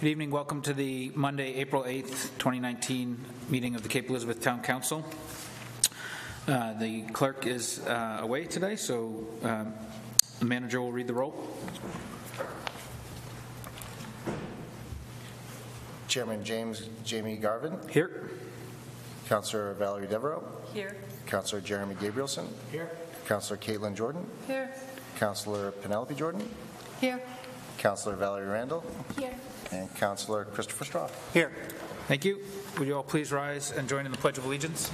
Good evening. Welcome to the Monday, April 8th, 2019 meeting of the Cape Elizabeth Town Council. Uh, The clerk is uh, away today, so um, the manager will read the roll. Chairman James Jamie Garvin, Here. Councillor Valerie Devereaux, Here. Councillor Jeremy Gabrielson, Here. Councillor Caitlin Jordan, Here. Councillor Penelope Jordan, Here. Councillor Valerie Randall, Here. And Councillor Christopher Straw. Here. Thank you. Would you all please rise and join in the Pledge of Allegiance?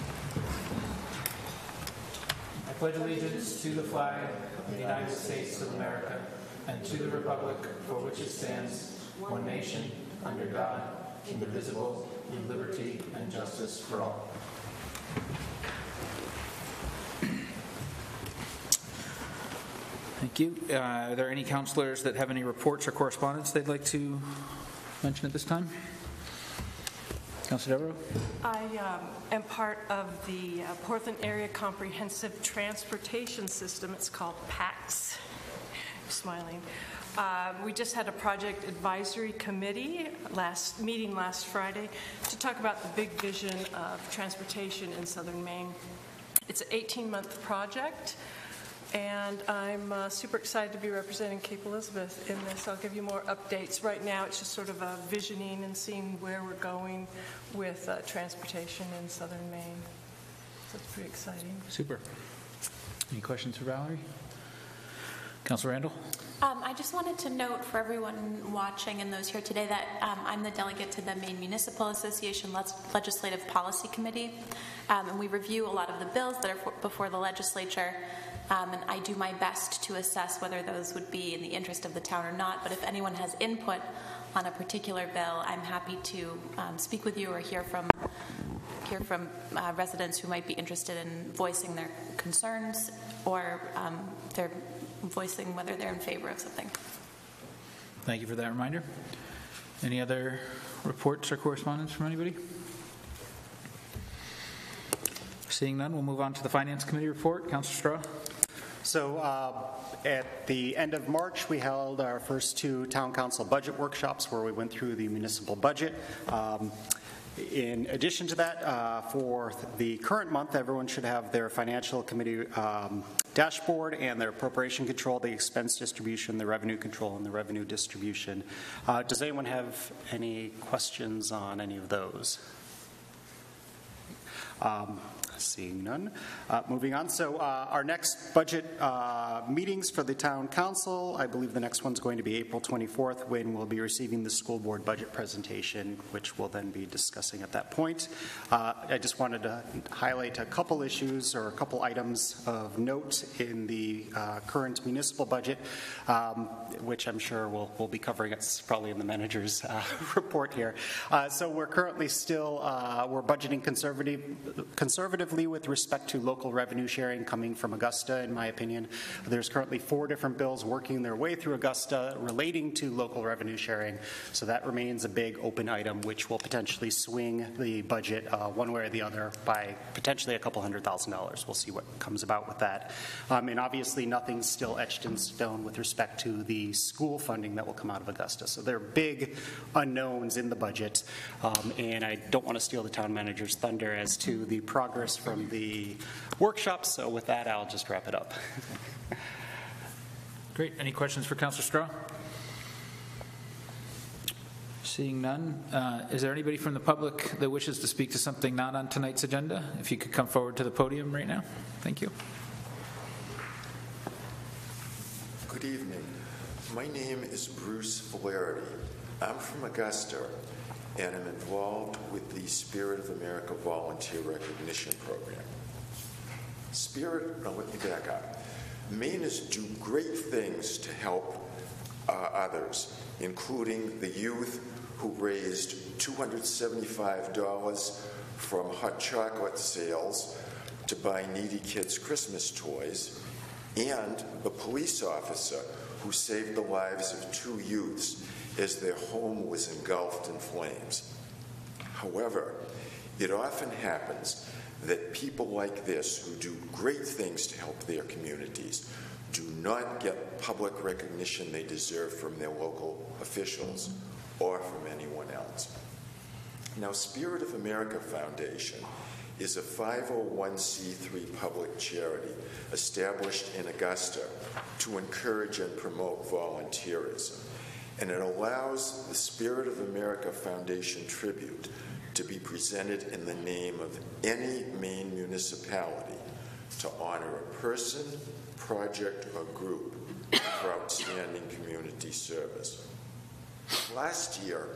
I pledge allegiance to the flag of the United States of America and to the republic for which it stands, one nation, under God, indivisible, with liberty and justice for all. Thank you. Uh, Are there any counselors that have any reports or correspondence they'd like to mention at this time? Councilor? I um, am part of the uh, Portland Area Comprehensive Transportation System. It's called PACTS. Smiling. Uh, We just had a project advisory committee last, meeting last Friday to talk about the big vision of transportation in southern Maine. It's an 18-month project, and I'm uh, super excited to be representing Cape Elizabeth in this. I'll give you more updates. Right now, it's just sort of a visioning and seeing where we're going with uh, transportation in southern Maine. So it's pretty exciting. Super. Any questions for Valerie? Councilor Randall? Um, I just wanted to note for everyone watching and those here today that um, I'm the delegate to the Maine Municipal Association Les- Legislative Policy Committee, um, and we review a lot of the bills that are for- before the legislature. Um, and I do my best to assess whether those would be in the interest of the town or not. But if anyone has input on a particular bill, I'm happy to um, speak with you or hear from hear from uh, residents who might be interested in voicing their concerns or um, voicing whether they're in favor of something. Thank you for that reminder. Any other reports or correspondence from anybody? Seeing none, we'll move on to the Finance Committee report. Councilor Straw? So uh, at the end of March, we held our first two town council budget workshops where we went through the municipal budget. Um, In addition to that, uh, for the current month, everyone should have their financial committee um, dashboard and their appropriation control, the expense distribution, the revenue control, and the revenue distribution. Uh, Does anyone have any questions on any of those? Um, Seeing none. Uh, Moving on, so uh, our next budget uh, meetings for the town council, I believe the next one's going to be April 24th, when we'll be receiving the school board budget presentation, which we'll then be discussing at that point. Uh, I just wanted to highlight a couple issues or a couple items of note in the uh, current municipal budget, um, which I'm sure we'll, we'll be covering. It's probably in the manager's uh, report here. So we're currently still, we're budgeting conservative, conservatively with respect to local revenue sharing coming from Augusta, in my opinion. There's currently four different bills working their way through Augusta relating to local revenue sharing. So that remains a big open item, which will potentially swing the budget uh, one way or the other by potentially a couple hundred thousand dollars. We'll see what comes about with that. Um, and obviously, nothing's still etched in stone with respect to the school funding that will come out of Augusta. So there are big unknowns in the budget. Um, and I don't want to steal the town manager's thunder as to the progress from the workshop. So with that, I'll just wrap it up. Great. Any questions for Councilor Straw? Seeing none, uh, is there anybody from the public that wishes to speak to something not on tonight's agenda? If you could come forward to the podium right now. Thank you. Good evening. My name is Bruce Flaherty. I'm from Augusta, and I'm involved with the Spirit of America Volunteer Recognition Program. Spirit, no, let me back up. Mainers do great things to help uh, others, including the youth who raised $275 from hot chocolate sales to buy needy kids Christmas toys, and the police officer who saved the lives of two youths as their home was engulfed in flames. However, it often happens that people like this, who do great things to help their communities, do not get public recognition they deserve from their local officials or from anyone else. Now, Spirit of America Foundation is a 501c3 public charity established in Augusta to encourage and promote volunteerism. And it allows the Spirit of America Foundation tribute to be presented in the name of any Maine municipality to honor a person, project, or group for outstanding community service. Last year,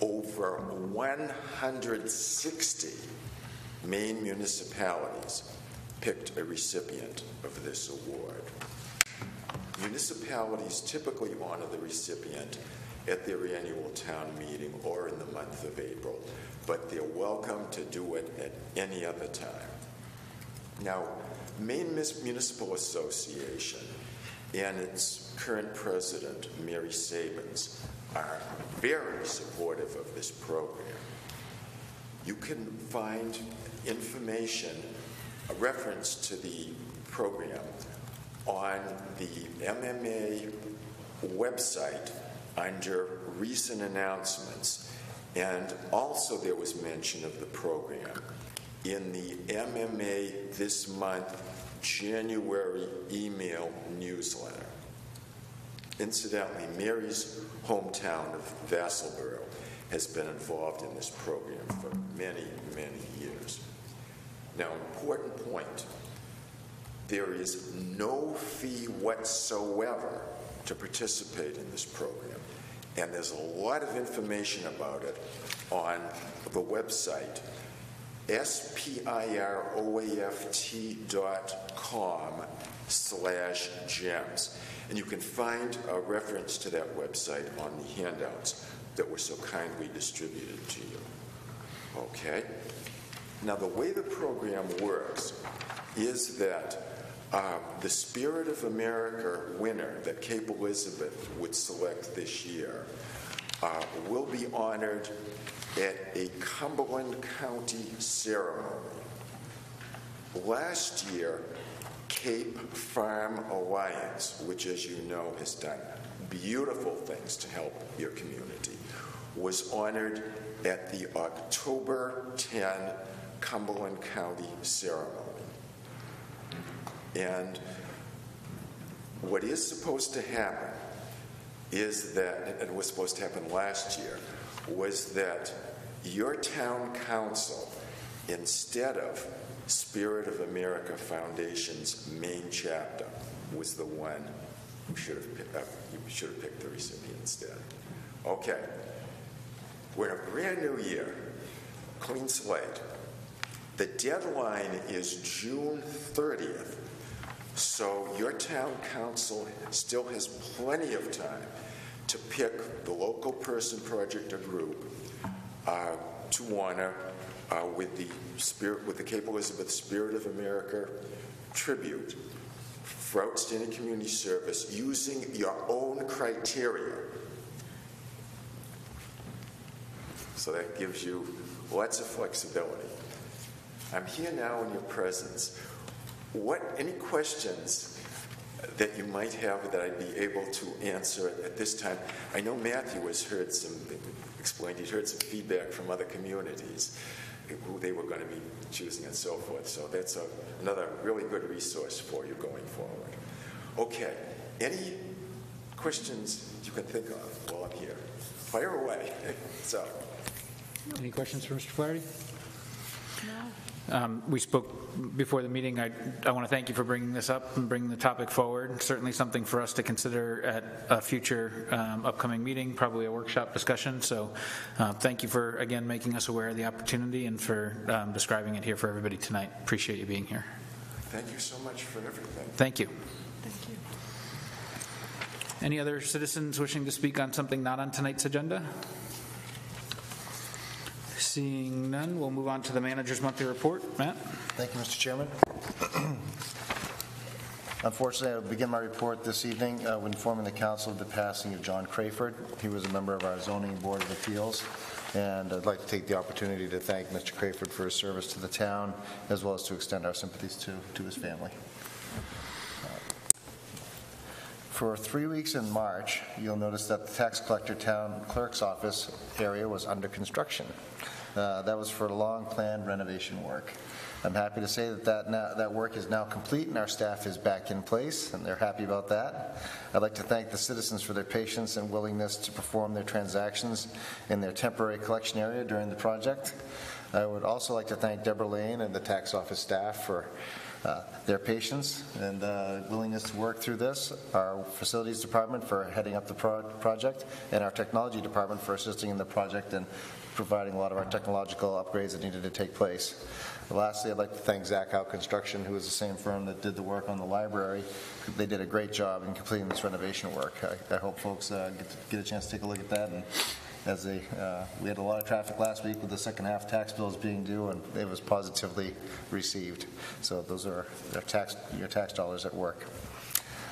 over 160 Maine municipalities picked a recipient of this award. Municipalities typically honor the recipient at their annual town meeting or in the month of April, but they're welcome to do it at any other time. Now, Maine Municipal Association and its current president, Mary Sabins, are very supportive of this program. You can find information, a reference to the program on the MMA website under recent announcements. And also there was mention of the program in the MMA This Month January email newsletter. Incidentally, Mary's hometown of Vassalboro has been involved in this program for many, many years. Now, important point there is no fee whatsoever to participate in this program. And there's a lot of information about it on the website, spiroaft.com slash gems. And you can find a reference to that website on the handouts that were so kindly distributed to you. Okay? Now, the way the program works is that uh, the Spirit of America winner that Cape Elizabeth would select this year uh, will be honored at a Cumberland County ceremony. Last year, Cape Farm Alliance, which, as you know, has done beautiful things to help your community, was honored at the October 10 Cumberland County ceremony. And what is supposed to happen is that, and was supposed to happen last year, was that your town council, instead of Spirit of America Foundation's Maine chapter, was the one who should have picked, uh, should have picked the recipient instead. Okay. We're in a brand new year, clean slate. The deadline is June 30th, so your town council still has plenty of time to pick the local person, project, or group uh, to honor uh, with the spirit, with the Cape Elizabeth Spirit of America tribute for outstanding community service using your own criteria. So that gives you lots of flexibility. I'm here now in your presence. What any questions that you might have that I'd be able to answer at this time? I know Matthew has heard some explained. He's heard some feedback from other communities who they were going to be choosing and so forth. So that's a, another really good resource for you going forward. Okay, any questions you can think of while I'm here? Fire away. so. Any questions for Mr. Flaherty? Um, We spoke before the meeting. I, I want to thank you for bringing this up and bringing the topic forward. Certainly something for us to consider at a future um, upcoming meeting, probably a workshop discussion. So uh, thank you for, again, making us aware of the opportunity and for um, describing it here for everybody tonight. Appreciate you being here. Thank you so much for everything. Thank you. Thank you. Any other citizens wishing to speak on something not on tonight's agenda? Seeing none, we'll move on to the manager's monthly report. Matt? Thank you, Mr. Chairman. Unfortunately, I'll begin my report this evening uh, with informing the council of the passing of John Crayford. He was a member of our zoning board of appeals, and I'd like to take the opportunity to thank Mr. Crayford for his service to the town, as well as to extend our sympathies to, to his family. For three weeks in March, you'll notice that the tax collector town clerk's office area was under construction. Uh, That was for long-planned renovation work. I'm happy to say that that, now, that work is now complete and our staff is back in place, and they're happy about that. I'd like to thank the citizens for their patience and willingness to perform their transactions in their temporary collection area during the project. I would also like to thank Deborah Lane and the tax office staff for uh, their patience and uh, willingness to work through this, our facilities department for heading up the pro- project, and our technology department for assisting in the project and providing a lot of our technological upgrades that needed to take place. Lastly, I'd like to thank Zachau Construction, who is the same firm that did the work on the library. They did a great job in completing this renovation work. I I hope folks uh, get to- get a chance to take a look at that and as they, uh, we had a lot of traffic last week with the second half tax bills being due, and it was positively received. So those are their tax, your tax dollars at work.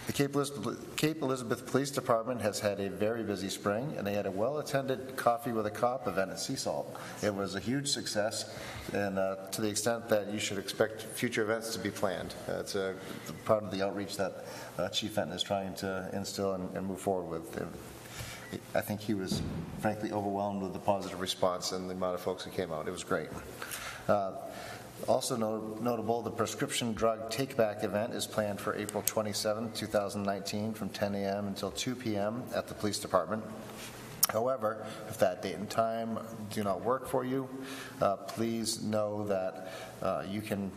The Cape Elizabeth, Cape Elizabeth Police Department has had a very busy spring, and they had a well-attended Coffee with a Cop event at Sea Salt. It was a huge success, and uh, to the extent that you should expect future events to be planned. Uh, It's a part of the outreach that uh, Chief Fenton is trying to instill and and move forward with. I think he was frankly overwhelmed with the positive response and the amount of folks who came out. It was great. Uh, Also not- notable, the prescription drug take-back event is planned for April 27, 2019, from 10 a.m. until 2 p.m. at the Police Department. However, if that date and time do not work for you, uh, please know that uh, you can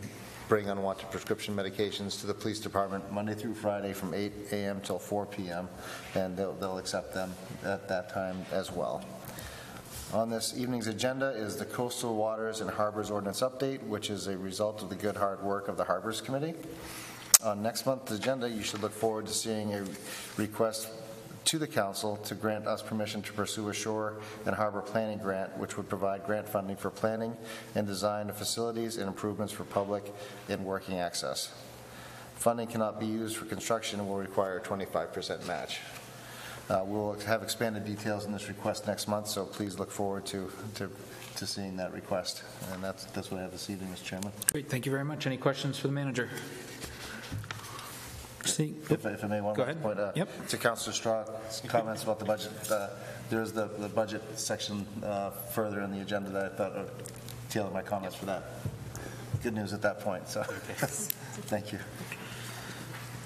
bring unwanted prescription medications to the police department Monday through Friday from 8 a.m. till 4 p.m., and they'll, they'll accept them at that time as well. On this evening's agenda is the Coastal Waters and Harbors Ordinance Update, which is a result of the good hard work of the Harbors Committee. On next month's agenda, you should look forward to seeing a request to the council to grant us permission to pursue a shore and harbor planning grant, which would provide grant funding for planning and design of facilities and improvements for public and working access. Funding cannot be used for construction and will require a 25% match. Uh, We'll have expanded details in this request next month, so please look forward to, to, to seeing that request. And that's, that's what I have this evening, Mr. Chairman. Great, thank you very much. Any questions for the manager? See, If I if I may, one Go more ahead. point. uh, Yep. To Councilor Straw's comments about the budget, uh, there's the, the budget section uh, further in the agenda that I thought would tailor my comments for that. Good news at that point, so, thank you.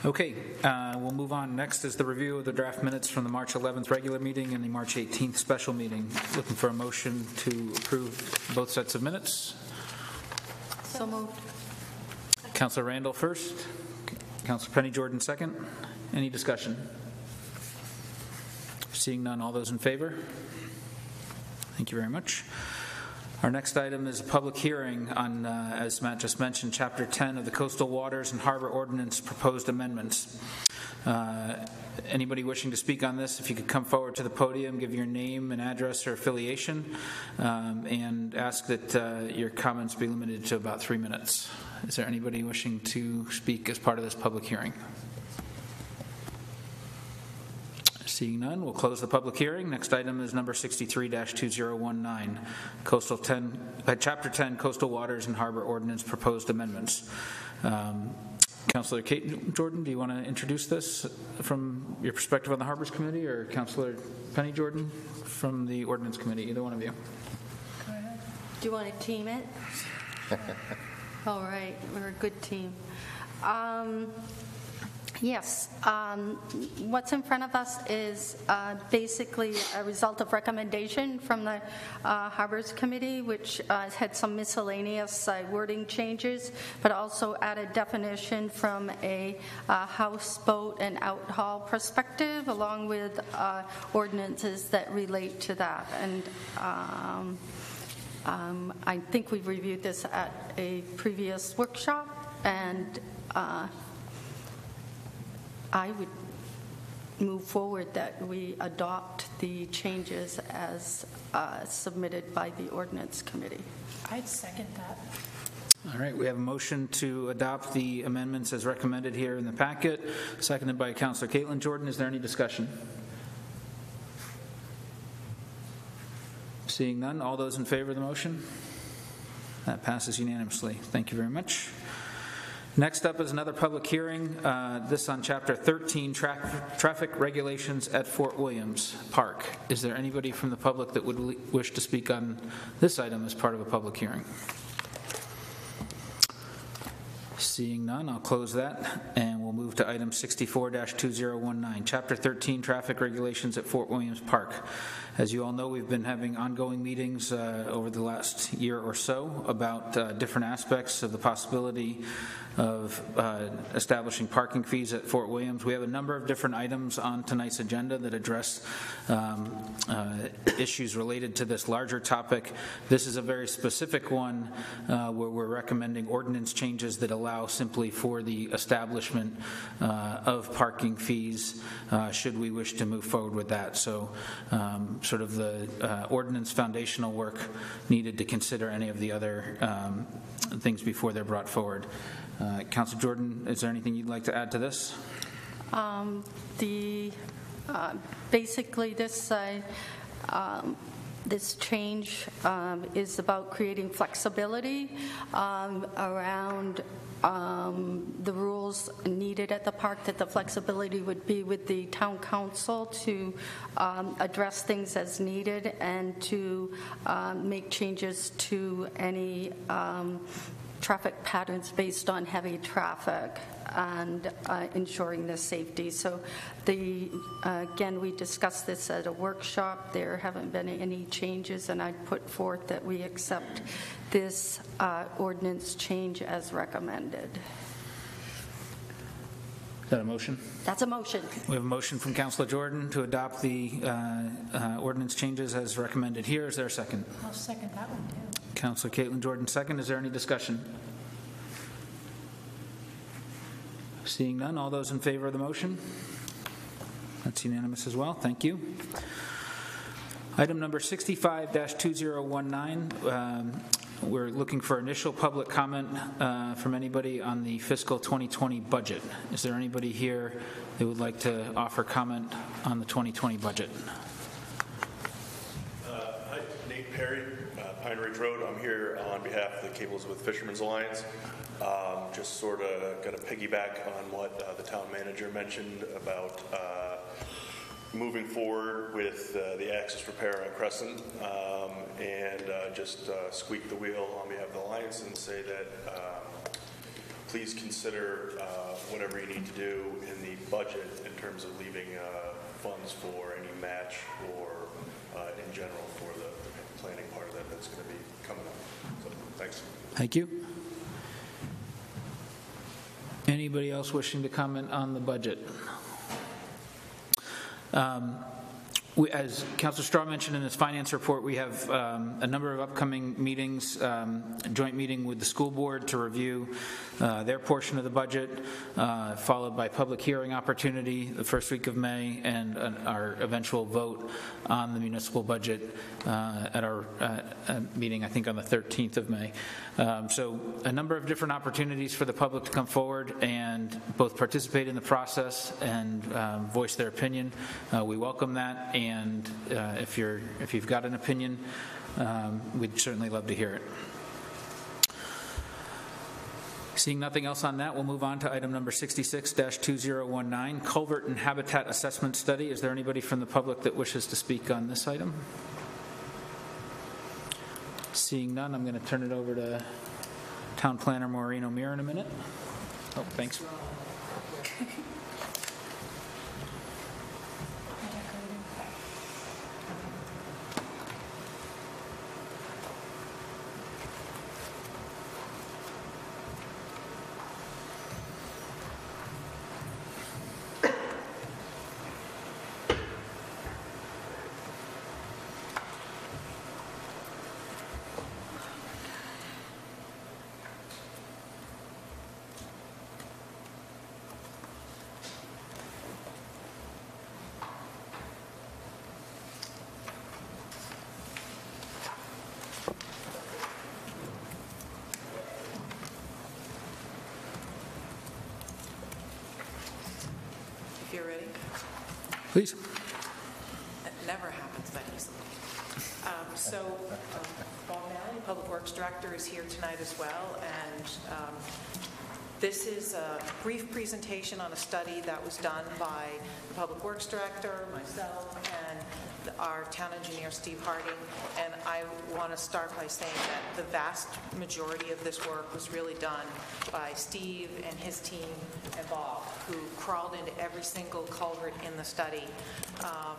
Okay, uh, we'll move on. Next is the review of the draft minutes from the March 11th regular meeting and the March 18th special meeting. Looking for a motion to approve both sets of minutes. So moved. Counselor Randall first, Counselor Penny Jordan second. Any discussion? Seeing none, all those in favor? Thank you very much. Our next item is a public hearing on, uh, as Matt just mentioned, Chapter 10 of the Coastal Waters and Harbor Ordinance proposed amendments. Uh, Anybody wishing to speak on this, if you could come forward to the podium, give your name and address or affiliation, um, and ask that uh, your comments be limited to about three minutes. Is there anybody wishing to speak as part of this public hearing? Seeing none, we'll close the public hearing. Next item is number 63-2019, Coastal 10, uh, Chapter 10 Coastal Waters and Harbor Ordinance Proposed Amendments. Um, Councilor Kate Jordan, do you want to introduce this from your perspective on the Harbors Committee, or Councilor Penny Jordan from the Ordinance Committee? Either one of you. Do you want to team it? All right, we're a good team. Um, Yes, um, what's in front of us is uh, basically a result of recommendation from the uh, Harbors Committee, which uh, had some miscellaneous uh, wording changes, but also added definition from a uh, houseboat and out haul perspective, along with uh, ordinances that relate to that. And um, um, I think we've reviewed this at a previous workshop, and I would move forward that we adopt the changes as uh, submitted by the ordinance committee. I'd second that. All right, we have a motion to adopt the amendments as recommended here in the packet, seconded by Councilor Caitlin Jordan. Is there any discussion? Seeing none, all those in favor of the motion? That passes unanimously. Thank you very much. Next up is another public hearing, uh, this on Chapter 13, tra- Traffic Regulations at Fort Williams Park. Is there anybody from the public that would wish to speak on this item as part of a public hearing? Seeing none, I'll close that, and we'll move to item 64-2019, Chapter 13, Traffic Regulations at Fort Williams Park. As you all know, we've been having ongoing meetings uh, over the last year or so about uh, different aspects of the possibility of uh, establishing parking fees at Fort Williams. We have a number of different items on tonight's agenda that address um, uh, issues related to this larger topic. This is a very specific one uh, where we're recommending ordinance changes that allow simply for the establishment uh, of parking fees should we wish to move forward with that. So um, sort of the uh, ordinance foundational work needed to consider any of the other um, things before they're brought forward. Uh, Council Jordan, is there anything you'd like to add to this? Um, The, uh, basically, this, uh, um, this change um, is about creating flexibility um, around um, the rules needed at the park, that the flexibility would be with the town council to um, address things as needed and to um, make changes to any um, traffic patterns based on heavy traffic and uh, ensuring the safety. So the, uh, again, we discussed this at a workshop. There haven't been any changes, and I put forth that we accept this uh, ordinance change as recommended. Is that a motion? That's a motion. We have a motion from Councilor Jordan to adopt the uh, uh, ordinance changes as recommended here. Is there a second? I'll second that one, too. Councilor Caitlin Jordan, second. Is there any discussion? Seeing none, all those in favor of the motion? That's unanimous as well. Thank you. Item number 65-2019, um, we're looking for initial public comment uh, from anybody on the fiscal 2020 budget. Is there anybody here that would like to offer comment on the 2020 budget? Uh, Hi, Nate Perry, uh, Pine Ridge Road. I'm here on behalf of the Cables with Fishermen's Alliance. Um, Just sort of going to piggyback on what uh, the town manager mentioned about uh, moving forward with uh, the access repair on Crescent, um, and uh, just uh, squeak the wheel on behalf of the Alliance and say that um, please consider uh, whatever you need to do in the budget in terms of leaving uh, funds for any match or uh, in general for the the planning part of that that's going to be coming up. So, thanks. Thank you. Anybody else wishing to comment on the budget? Um, we- As Councilor Straw mentioned in his finance report, we have um, a number of upcoming meetings, um, joint meeting with the school board to review uh, their portion of the budget, uh, followed by public hearing opportunity the first week of May, and uh, our eventual vote on the municipal budget uh, at our uh, meeting, I think, on the 13th of May. Um, So a number of different opportunities for the public to come forward and both participate in the process and um, voice their opinion. Uh, We welcome that, and uh, if you're, if you've got an opinion, um, we'd certainly love to hear it. Seeing nothing else on that, we'll move on to item number 66-2019, Culvert and Habitat Assessment Study. Is there anybody from the public that wishes to speak on this item? Seeing none, I'm going to turn it over to Town Planner Maureen O'Meara in a minute. Oh, thanks. If you're ready. Please. It never happens that easily. Um, So here tonight as well, and um, This is a brief presentation on a study that was done by the Public Works Director, myself, and our town engineer, Steve Harding. And I want to start by saying that the vast majority of this work was really done by Steve and his team and Bob, who crawled into every single culvert in the study. Um,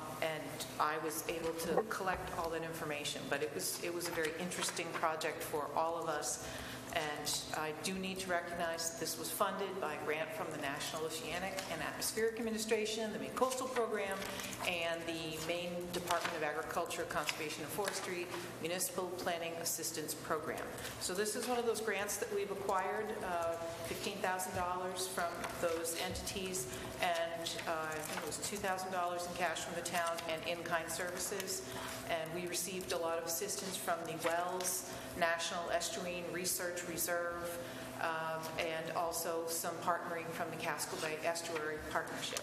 I was able to collect all that information. But it was, it was a very interesting project for all of us. And I do need to recognize this was funded by a grant from the National Oceanic and Atmospheric Administration, the Maine Coastal Program, and the Maine Department of Agriculture, Conservation and Forestry Municipal Planning Assistance Program. So this is one of those grants that we've acquired, uh, $15,000 from those entities, and uh, I think it was $2,000 in cash from the town and in-kind services. And we received a lot of assistance from the Wells National Estuarine Research Reserve, um, and also some partnering from the Casco Bay Estuary Partnership.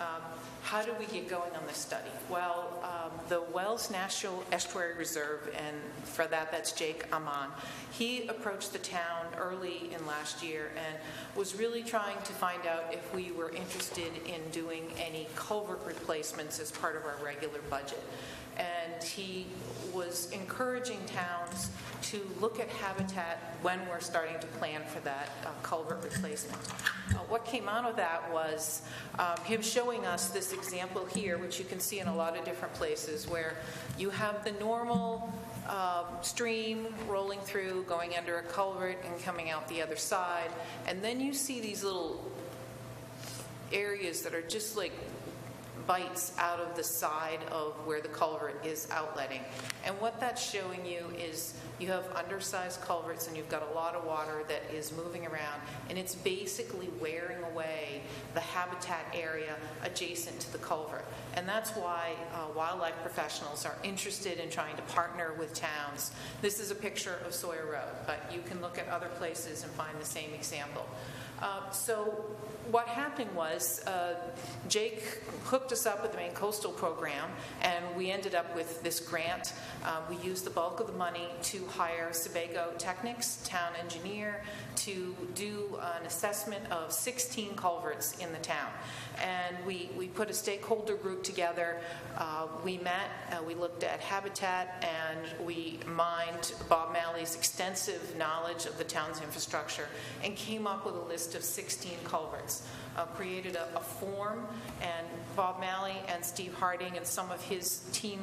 Um, How do we get going on this study? Well, um, the Wells National Estuary Reserve, and for that, that's Jake Aman, he approached the town early in last year and was really trying to find out if we were interested in doing any culvert replacements as part of our regular budget. And he was encouraging towns to look at habitat when we're starting to plan for that uh, culvert replacement. Uh, What came out of that was um, him showing us this example here, which you can see in a lot of different places, where you have the normal um, stream rolling through, going under a culvert and coming out the other side, and then you see these little areas that are just like bites out of the side of where the culvert is outletting. And what that's showing you is you have undersized culverts and you've got a lot of water that is moving around and it's basically wearing away the habitat area adjacent to the culvert. And that's why uh, wildlife professionals are interested in trying to partner with towns. This is a picture of Sawyer Road, but you can look at other places and find the same example. Uh, So what happened was uh, Jake hooked us up with the Maine Coastal Program, and we ended up with this grant. Uh, We used the bulk of the money to hire Sebago Technics, town engineer, to do an assessment of 16 culverts in the town. And we, we put a stakeholder group together. Uh, We met, uh, we looked at habitat, and we mined Bob Malley's extensive knowledge of the town's infrastructure and came up with a list of 16 culverts. Uh, Created a, a form, and Bob Malley and Steve Harding and some of his team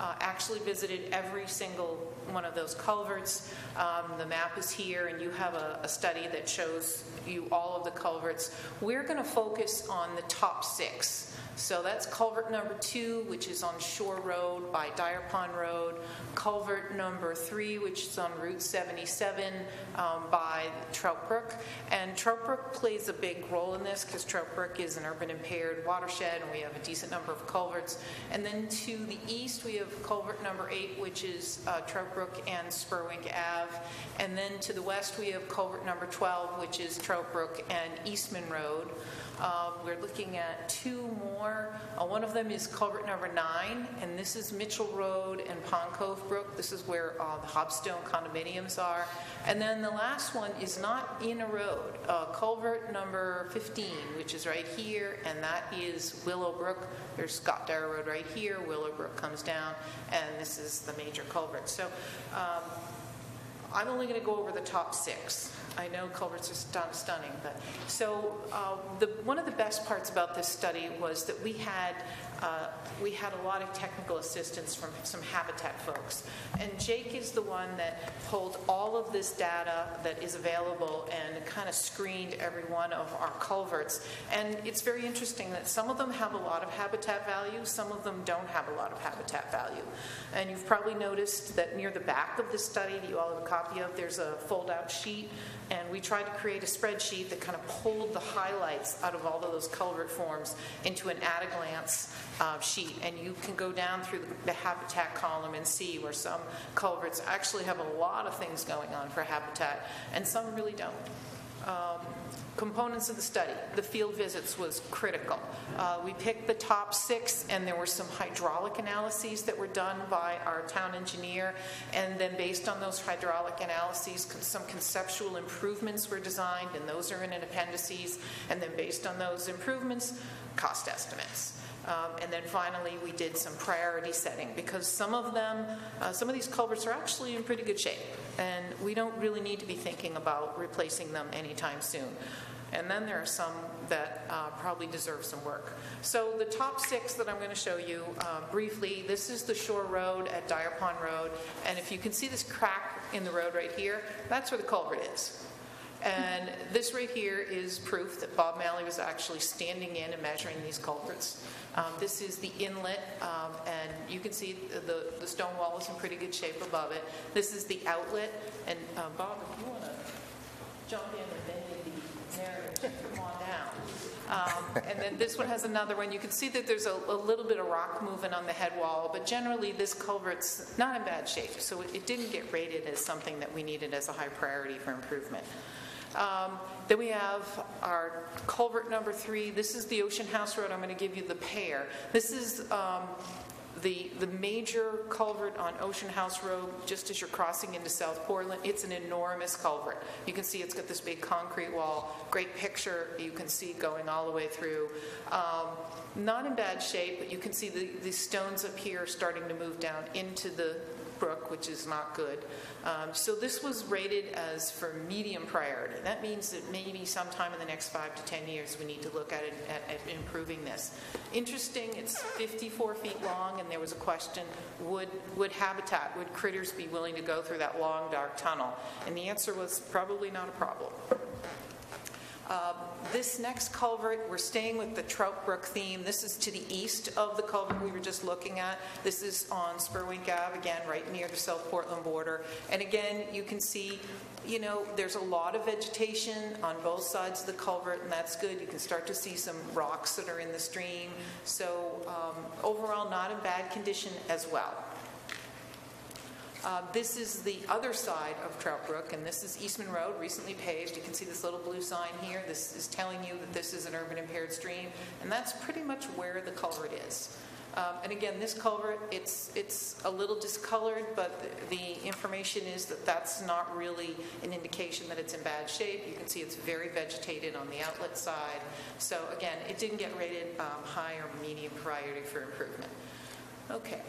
uh, actually visited every single one of those culverts. Um, The map is here, and you have a, a study that shows you all of the culverts. We're going to focus on the top six. So that's culvert number two, which is on Shore Road by Dyer Pond Road. Culvert number three, which is on Route 77 um, by Trout Brook. And Trout Brook plays a big role in this because Trout Brook is an urban impaired watershed and we have a decent number of culverts. And then to the east, we have culvert number eight, which is uh, Trout Brook and Spurwink Ave. And then to the west, we have culvert number 12, which is Trout Brook and Eastman Road. Um, We're looking at two more. Uh, One of them is culvert number nine, and this is Mitchell Road and Pond Cove Brook. This is where uh, the Hobstone condominiums are. And then the last one is not in a road, uh, culvert number 15, which is right here, and that is Willow Brook. There's Scott Dyer Road right here, Willow Brook comes down, and this is the major culvert. So um, I'm only going to go over the top six. I know culverts are stun- stunning, but, so, uh, the, one of the best parts about this study was that we had, uh, we had a lot of technical assistance from some Habitat folks. And Jake is the one that pulled all of this data that is available and kind of screened every one of our culverts. And it's very interesting that some of them have a lot of habitat value, some of them don't have a lot of habitat value. And you've probably noticed that near the back of the study that you all have a copy of, there's a fold-out sheet, and we tried to create a spreadsheet that kind of pulled the highlights out of all of those culvert forms into an at-a-glance uh, sheet. And you can go down through the habitat column and see where some culverts actually have a lot of things going on for habitat, and some really don't. Um, Components of the study, the field visits was critical. Uh, We picked the top six, and there were some hydraulic analyses that were done by our town engineer, and then based on those hydraulic analyses, some conceptual improvements were designed, and those are in an appendices, and then based on those improvements, cost estimates. Um, And then finally, we did some priority setting, because some of them, uh, some of these culverts are actually in pretty good shape, and we don't really need to be thinking about replacing them anytime soon. And then there are some that uh, probably deserve some work. So the top six that I'm going to show you uh, briefly, this is the Shore Road at Dyer Pond Road, and if you can see this crack in the road right here, that's where the culvert is. And this right here is proof that Bob Malley was actually standing in and measuring these culverts. Um, This is the inlet, um, and you can see the, the stone wall is in pretty good shape above it. This is the outlet, and uh, Bob, if you want to jump in with any of the narrative, come on down. Um, And then this one has another one. You can see that there's a, a little bit of rock movement on the head wall, but generally this culvert's not in bad shape, so it, it didn't get rated as something that we needed as a high priority for improvement. Um, Then we have our culvert number three. This is the Ocean House Road. I'm going to give you the pair. This is um, the, the major culvert on Ocean House Road, just as you're crossing into South Portland. It's an enormous culvert. You can see it's got this big concrete wall. Great picture you can see going all the way through. Um, Not in bad shape, but you can see the, the stones up here starting to move down into the brook, which is not good. Um, So this was rated as for medium priority. That means that maybe sometime in the next five to 10 years, we need to look at it, at at improving this. Interesting, it's 54 feet long, and there was a question, would, would habitat, would critters be willing to go through that long, dark tunnel? And the answer was probably not a problem. Um, This next culvert, we're staying with the Trout Brook theme. This is to the east of the culvert we were just looking at. This is on Spurwink Ave, again, right near the South Portland border. And again, you can see, you know, there's a lot of vegetation on both sides of the culvert, and that's good. You can start to see some rocks that are in the stream. So um, overall, not in bad condition as well. Uh, This is the other side of Trout Brook, and this is Eastman Road, recently paved. You can see this little blue sign here. This is telling you that this is an urban impaired stream, and that's pretty much where the culvert is. Um, And again, this culvert, it's, it's a little discolored, but the- the information is that that's not really an indication that it's in bad shape. You can see it's very vegetated on the outlet side. So again, it didn't get rated um, high or medium priority for improvement. Okay.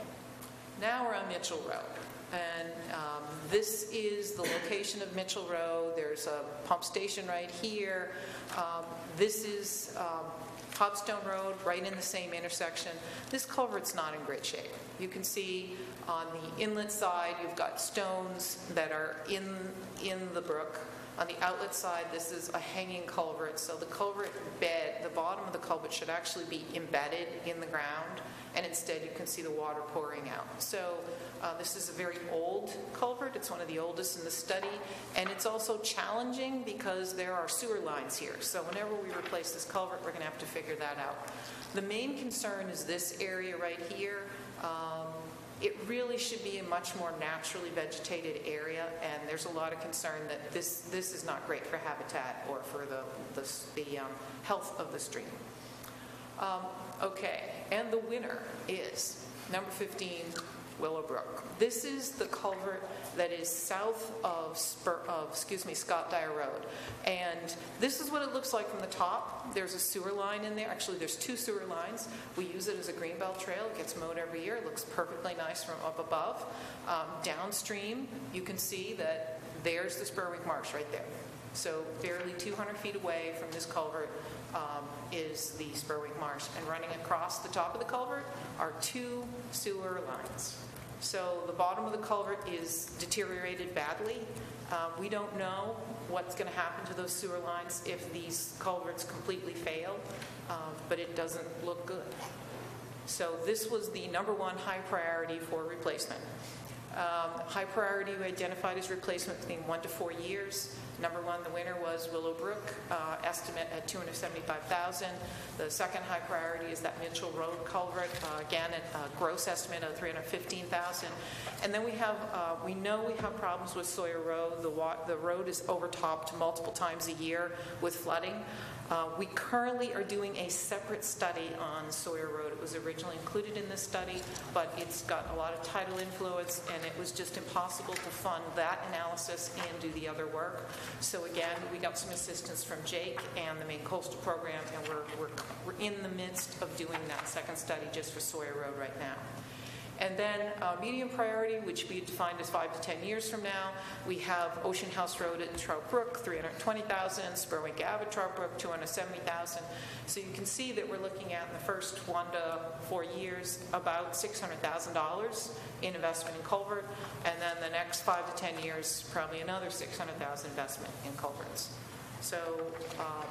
Now we're on Mitchell Road. And um, this is the location of Mitchell Road. There's a pump station right here. Um, This is um, Hobstone Road, right in the same intersection. This culvert's not in great shape. You can see on the inlet side, you've got stones that are in, in the brook. On the outlet side, this is a hanging culvert, so the culvert bed, the bottom of the culvert should actually be embedded in the ground, and instead you can see the water pouring out. So uh, this is a very old culvert, it's one of the oldest in the study, and it's also challenging because there are sewer lines here. So whenever we replace this culvert, we're going to have to figure that out. The main concern is this area right here. Um, it really should be a much more naturally vegetated area, and there's a lot of concern that this, this is not great for habitat or for the, the, the um, health of the stream. Um, Okay, and the winner is number 15, Willowbrook. This is the culvert that is south of Spur, of, excuse me, Scott Dyer Road. And this is what it looks like from the top. There's a sewer line in there. Actually, there's two sewer lines. We use it as a greenbelt trail. It gets mowed every year. It looks perfectly nice from up above. Um, Downstream, you can see that there's the Spurwink Marsh right there. So barely 200 feet away from this culvert um, is the Spurwink Marsh. And running across the top of the culvert are two sewer lines. So the bottom of the culvert is deteriorated badly. Uh, We don't know what's going to happen to those sewer lines if these culverts completely fail, um, but it doesn't look good. So this was the number one high priority for replacement. Um, High priority we identified as replacement between one to four years. Number one, the winner was Willow Brook, uh, estimate at 275000 The second high priority is that Mitchell Road culvert, uh, again, a a gross estimate of 315000 And then we have, uh, we know we have problems with Sawyer Road. The wa- The road is overtopped multiple times a year with flooding. Uh, We currently are doing a separate study on Sawyer Road. It was originally included in this study, but it's got a lot of tidal influence, and it was just impossible to fund that analysis and do the other work. So again, we got some assistance from Jake and the Maine Coastal Program, and we're, we're, we're in the midst of doing that second study just for Sawyer Road right now. And then uh, medium priority, which we defined as five to 10 years from now, we have Ocean House Road at Trout Brook, 320,000, Spurwink Ave at Trout Brook, 270,000. So you can see that we're looking at in the first one to four years, about $600,000 in investment in culvert, and then the next five to 10 years, probably another 600,000 investment in culverts. So uh,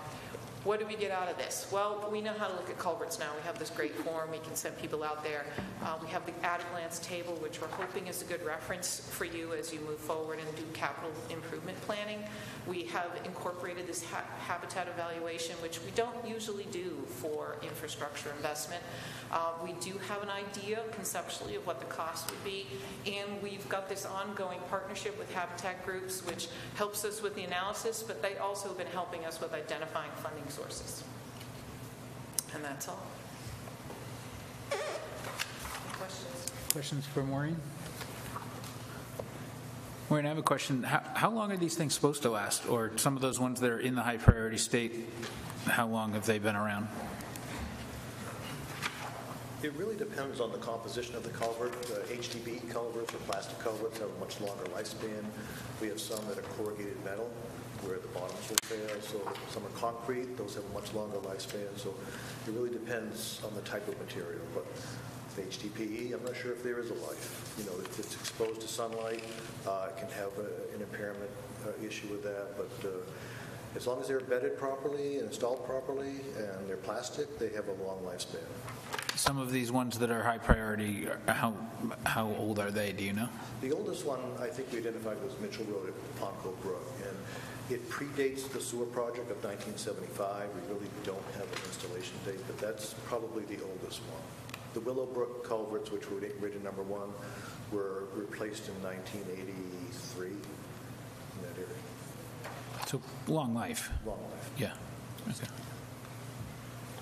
what do we get out of this? Well, we know how to look at culverts now. We have this great form. We can send people out there. Uh, we have the at-a-glance table, which we're hoping is a good reference for you as you move forward and do capital improvement planning. We have incorporated this ha- habitat evaluation, which we don't usually do for infrastructure investment. Uh, we do have an idea conceptually of what the cost would be, and we've got this ongoing partnership with habitat groups, which helps us with the analysis, but they also have been helping us with identifying funding sources. And that's all. Any questions? Questions for Maureen? Maureen, I have a question. How, how long are these things supposed to last? Or some of those ones that are in the high priority state, how long have they been around? It really depends on the composition of the culvert. Uh, HDPE culverts or plastic culverts have a much longer lifespan. We have some that are corrugated metal, where the bottoms will fail. So some are concrete, those have a much longer lifespan. So it really depends on the type of material. But the HDPE, I'm not sure if there is a life. You know, if it's exposed to sunlight, uh, it can have a- an impairment uh, issue with that. But uh, as long as they're bedded properly and installed properly and they're plastic, they have a long lifespan. Some of these ones that are high priority, how, how old are they, do you know? The oldest one, I think we identified was Mitchell Road at Ponco Brook, and it predates the sewer project of 1975. We really don't have an installation date, but that's probably the oldest one. The Willowbrook culverts, which were rated number one, were replaced in 1983 in that area. So, long life, Long life. yeah. Okay.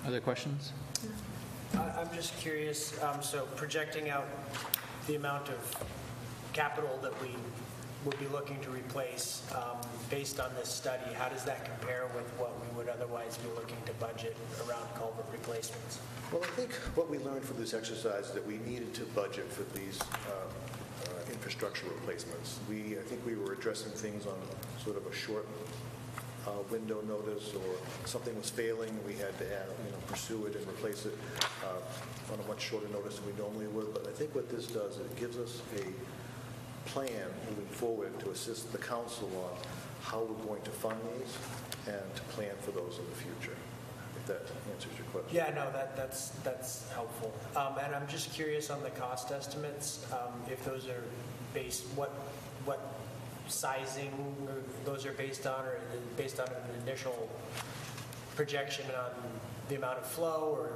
Other questions? I'm just curious, um, so projecting out the amount of capital that we would be looking to replace um, based on this study, how does that compare with what we would otherwise be looking to budget around culvert replacements? Well, I think what we learned from this exercise is that we needed to budget for these um, uh, infrastructure replacements. We, I think we were addressing things on sort of a short uh, window notice, or something was failing, we had to, you know, pursue it and replace it uh, on a much shorter notice than we normally would. But I think what this does, it gives us a plan moving forward to assist the council on how we're going to fund these and to plan for those in the future, if that answers your question. Yeah, no, that, that's, that's helpful. Um, And I'm just curious on the cost estimates, um, if those are based, what, what sizing those are based on, or based on an initial projection on the amount of flow, or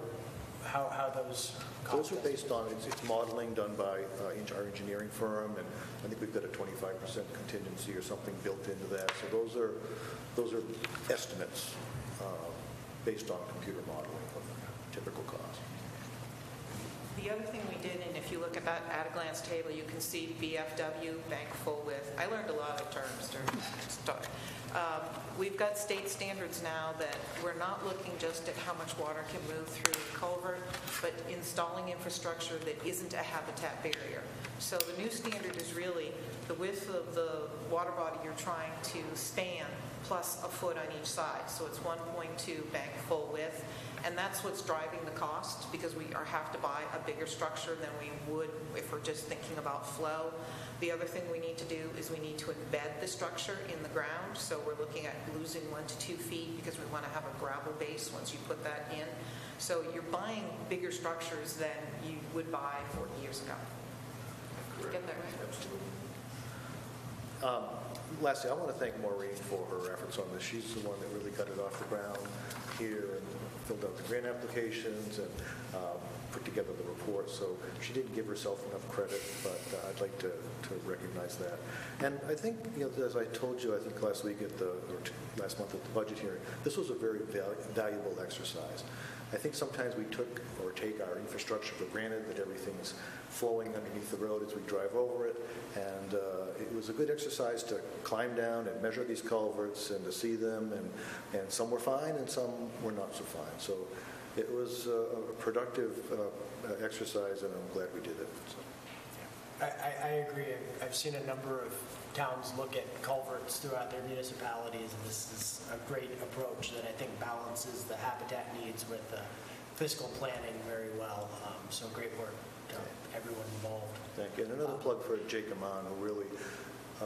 how, how those cost Those are based on, it's it's modeling done by uh, eng- our engineering firm, and I think we've got a 25% contingency or something built into that. So those are, those are estimates uh, based on computer modeling of typical cost. The other thing we did, and if you look at that at-a-glance table, you can see BFW, bank full width. I learned a lot of terms during this talk. Um, We've got state standards now that we're not looking just at how much water can move through a culvert, but installing infrastructure that isn't a habitat barrier. So the new standard is really the width of the water body you're trying to span plus a foot on each side. So it's 1.2 bank full width. And that's what's driving the cost, because we are, have to buy a bigger structure than we would if we're just thinking about flow. The other thing we need to do is we need to embed the structure in the ground, so we're looking at losing one to two feet, because we want to have a gravel base once you put that in. So you're buying bigger structures than you would buy 40 years ago. Get that right? Absolutely. Um, Lastly, I want to thank Maureen for her efforts on this. She's the one that really got it off the ground here and filled out the grant applications and um, put together the report. So she didn't give herself enough credit, but uh, I'd like to to recognize that. And I think, you know, as I told you, I think last week at the, or last month at the budget hearing, this was a very val- valuable exercise. I think sometimes we took or take our infrastructure for granted, that everything's flowing underneath the road as we drive over it. And uh, it was a good exercise to climb down and measure these culverts and to see them. And, and some were fine and some were not so fine. So it was a productive uh, exercise and I'm glad we did it. So. I, I, agree. I've seen a number of towns look at culverts throughout their municipalities, and this is a great approach that I think balances the habitat needs with the fiscal planning very well. Um, So great work to everyone involved. Thank you. And another plug for Jake Aman, who really uh,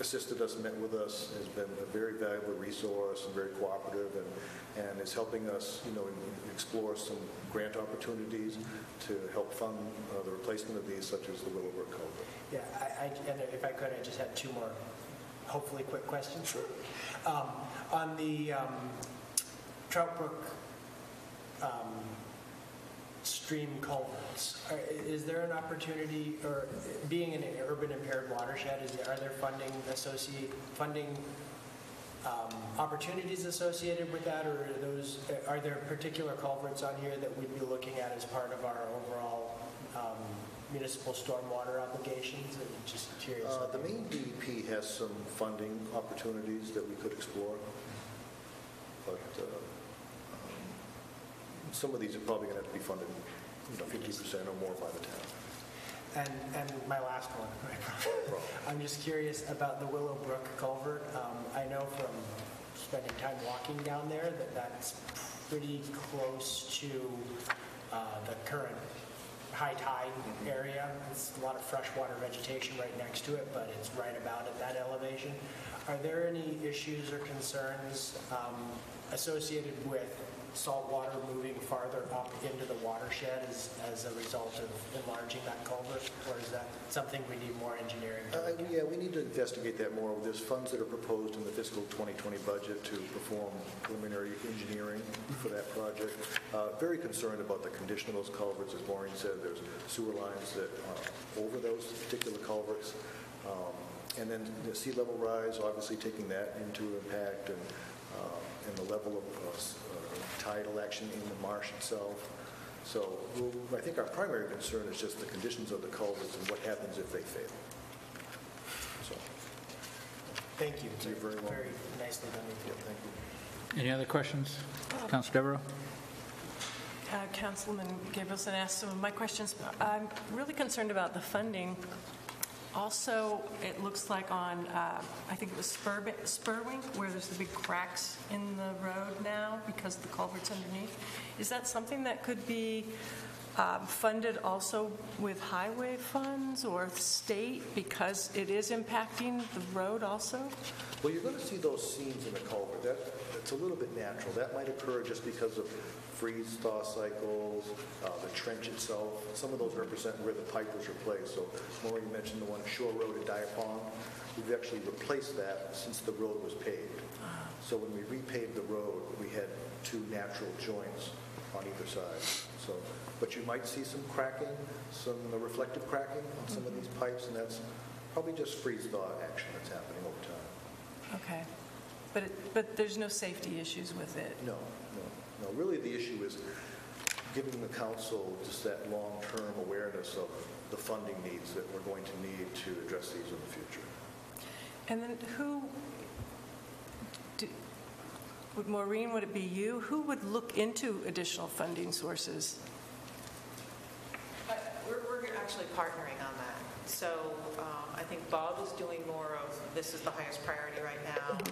assisted us, met with us, has been a very valuable resource and very cooperative, and, and is helping us, you know, explore some grant opportunities to help fund uh, the replacement of these, such as the Willowbrook culvert. Yeah, I, I, and if I could, I just had two more, hopefully quick questions. Sure. Um, on the um, Trout Brook um, stream culverts, are- is there an opportunity, or being in an urban impaired watershed, is, are there funding associate, funding um, opportunities associated with that, or are those, are there particular culverts on here that we'd be looking at as part of our overall um, municipal stormwater obligations? I'm Just curious. Uh, The Maine DEP has some funding opportunities that we could explore, but uh, some of these are probably going to have to be funded, you know, 50% or more by the town. And, and my last one. I'm just curious about the Willow Brook culvert. Um, I know from spending time walking down there that that's pretty close to uh, the current high tide area. It's a lot of freshwater vegetation right next to it, but it's right about at that elevation. Are there any issues or concerns um, associated with salt water moving farther up into the watershed as, as a result of enlarging that culvert? Or is that something we need more engineering Uh. Yeah, we need to investigate that more. There's funds that are proposed in the fiscal 2020 budget to perform preliminary engineering for that project. Uh, Very concerned about the condition of those culverts. As Maureen said, there's sewer lines that are over those particular culverts. Um, And then the sea level rise, obviously taking that into impact and, uh, and the level of s- tidal action in the marsh itself. So we'll- I think our primary concern is just the conditions of the culverts and what happens if they fail. So, Thank you. You're very welcome. Very nicely done. yeah, thank you. Any other questions? Councilor Devereux? Uh, Councilman Gabrielson asked some of my questions. I'm really concerned about the funding. Also, it looks like on, uh, I think it was Spur- Spurwink, where there's the big cracks in the road now because the culvert's underneath. Is that something that could be um, funded also with highway funds or state because it is impacting the road also? Well, you're going to see those seams in the culvert. That, it's a little bit natural. That might occur just because of freeze-thaw cycles, uh, the trench itself. Some of those represent where the pipe was replaced. So Maureen mentioned the one Shore Road at Dyer Pond. We've actually replaced that since the road was paved. So when we repaved the road, we had two natural joints on either side. So, but you might see some cracking, some reflective cracking on some of these pipes, and that's probably just freeze-thaw action that's happening over time. Okay. But, it- but there's no safety issues with it? No, no, no. Really, the issue is giving the council just that long-term awareness of the funding needs that we're going to need to address these in the future. And then who, do- would Maureen, would it be you? Who would look into additional funding sources? Uh, We're, we're actually partnering on that. So um, I think Bob is doing more of, this is the highest priority right now, and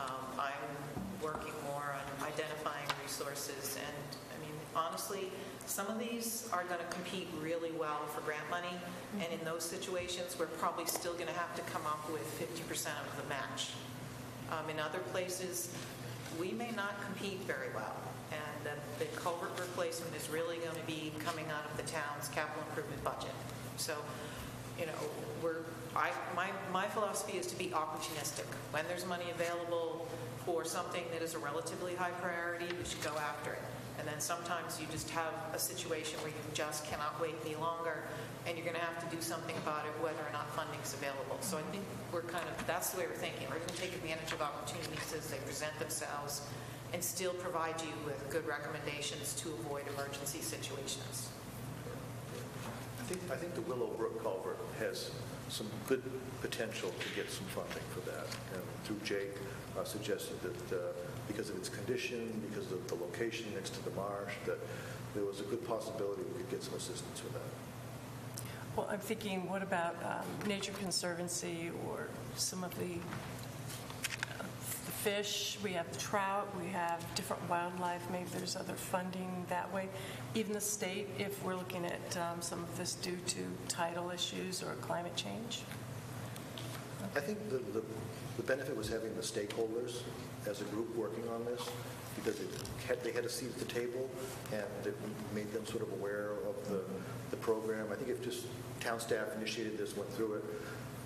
um, I'm working more on identifying resources. And, I mean, honestly, some of these are going to compete really well for grant money, and in those situations, we're probably still going to have to come up with 50% of the match. Um, In other places, we may not compete very well, and the the culvert replacement is really going to be coming out of the town's capital improvement budget. So you know, we're, I, my, my philosophy is to be opportunistic. When there's money available for something that is a relatively high priority, we should go after it. And then sometimes you just have a situation where you just cannot wait any longer, and you're going to have to do something about it, whether or not funding's available. So I think we're kind of, that's the way we're thinking. We're going to take advantage of opportunities as they present themselves and still provide you with good recommendations to avoid emergency situations. I think, I think the Willow Brook culvert has some good potential to get some funding for that. And through Jake uh, suggested that uh, because of its condition, because of the location next to the marsh, that there was a good possibility we could get some assistance with that. Well, I'm thinking, what about um, Nature Conservancy or some of the fish? We have trout, we have different wildlife, maybe there's other funding that way. Even the state, if we're looking at um, some of this due to tidal issues or climate change? I think the, the, the benefit was having the stakeholders as a group working on this, because it had, they had a seat at the table, and it made them sort of aware of the, the program. I think if just town staff initiated this, went through it,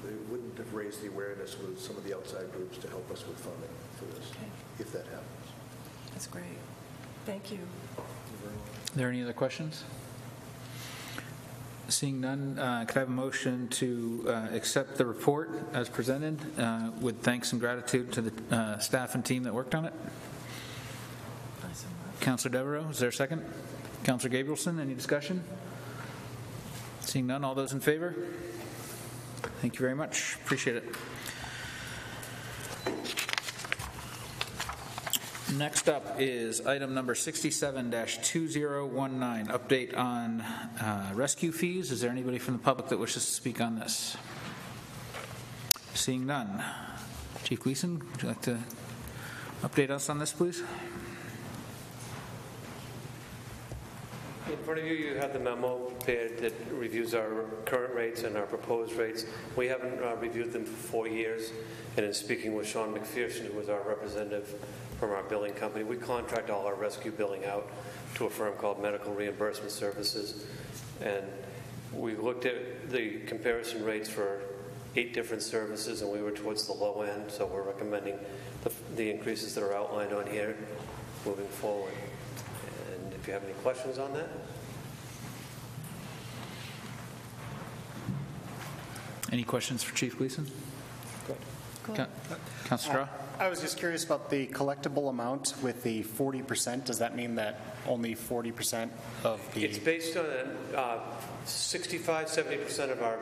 it wouldn't have raised the awareness with some of the outside groups to help us with funding for this, Okay. if that happens. That's great. Thank you. Are there any other questions? Seeing none, uh, could I have a motion to uh, accept the report as presented uh, with thanks and gratitude to the uh, staff and team that worked on it? Counselor Devereaux, is there a second? Counselor Gabrielson, any discussion? Seeing none, all those in favor? Thank you very much. Appreciate it. Next up is item number 67-2019, update on uh, rescue fees. Is there anybody from the public that wishes to speak on this? Seeing none. Chief Gleason, would you like to update us on this, please? In front of you, you have the memo prepared that reviews our current rates and our proposed rates. We haven't uh, reviewed them for four years, and in speaking with Sean McPherson, who was our representative from our billing company, we contract all our rescue billing out to a firm called Medical Reimbursement Services. And we looked at the comparison rates for eight different services, and we were towards the low end, so we're recommending the, the increases that are outlined on here moving forward. And if you have any questions on that? Any questions for Chief Gleason? Coun- Counselor Straw? I was just curious about the collectible amount with the 40%. Does that mean that only 40% of the... It's based on uh, 65, 70% of our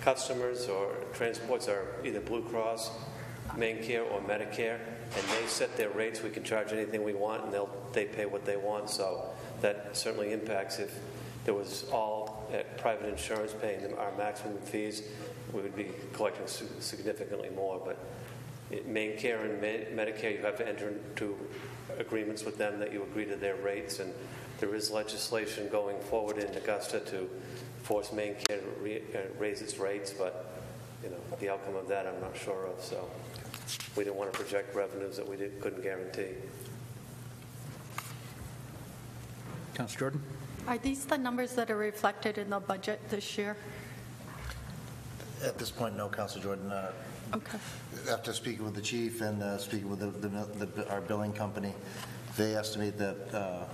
customers or transports are either Blue Cross, MaineCare, or Medicare, and they set their rates. We can charge anything we want, and they'll they pay what they want. So that certainly impacts if there was all private insurance paying them our maximum fees, we would be collecting significantly more. But MaineCare and Me- Medicare, you have to enter into agreements with them that you agree to their rates, and there is legislation going forward in Augusta to force Main Care to uh, raise its rates, but, you know, the outcome of that I'm not sure of, so we didn't want to project revenues that we didn't- couldn't guarantee. Counselor Jordan? Are these the numbers that are reflected in the budget this year? At this point, no, Council Jordan. Uh, Okay. After speaking with the chief and uh, speaking with the- the- the- our billing company, they estimate that uh,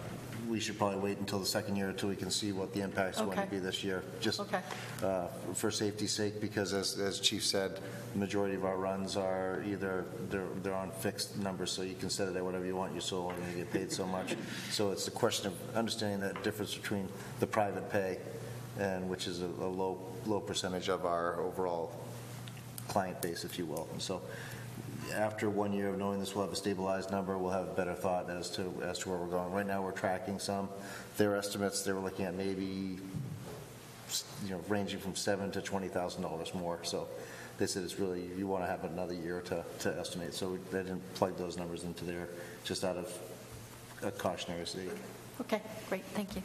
we should probably wait until the second year until we can see what the impact's going to Okay. be this year, just Okay. uh, for safety's sake, because as, as Chief said, the majority of our runs are either, they're, they're on fixed numbers, so you can set it at whatever you want, you're still only going to get paid so much. So it's a question of understanding that difference between the private pay, and which is a a low, low percentage of our overall client base, if you will. And so after one year of knowing this, we'll have a stabilized number, we'll have a better thought as to, as to where we're going. Right now, we're tracking some. Their estimates, they were looking at maybe, you know, ranging from seven to $20,000 more. So they said it's really, you want to have another year to, to estimate. So we- they didn't plug those numbers into there, just out of a cautionary sake. Okay, great, thank you.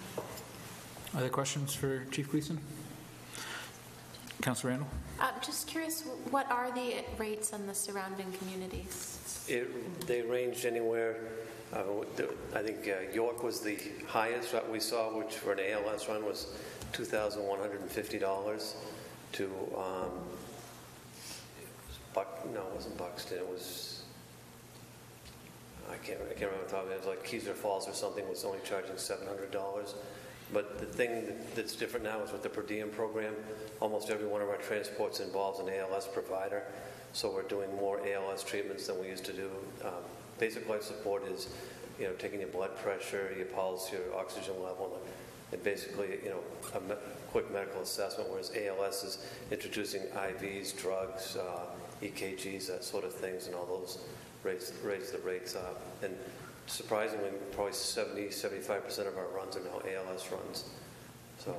Other questions for Chief Gleason? Counselor Randall? I'm Just curious, what are the rates in the surrounding communities? It, they ranged anywhere, uh, I think uh, York was the highest that we saw, which for an ALS run was $2,150. to, um, Buck, no, it wasn't Buxton, it was, I can't, I can't remember the top of it, it was like Kezar Falls or something was only charging $700. But the thing that's different now is with the per diem program, almost every one of our transports involves an ALS provider. So we're doing more ALS treatments than we used to do. Um, Basic life support is, you know, taking your blood pressure, your pulse, your oxygen level, and basically, you know, a me- quick medical assessment, whereas ALS is introducing IVs, drugs, uh, EKGs, that sort of things, and all those raise, raise the rates up. And surprisingly, probably 70, 75% of our runs are now ALS runs. So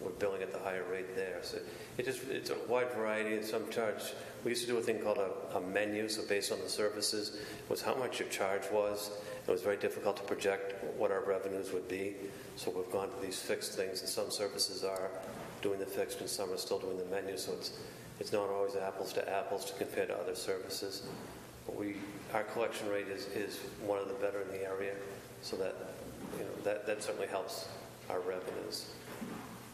we're billing at the higher rate there. So it just, it's a wide variety, and some charge, we used to do a thing called a, a menu, so based on the services, was how much your charge was. It was very difficult to project what our revenues would be. So we've gone to these fixed things, and some services are doing the fixed, and some are still doing the menu. So it's, it's not always apples to apples to compare to other services. But we, our collection rate is, is one of the better in the area, so that, you know, that, that certainly helps our revenues.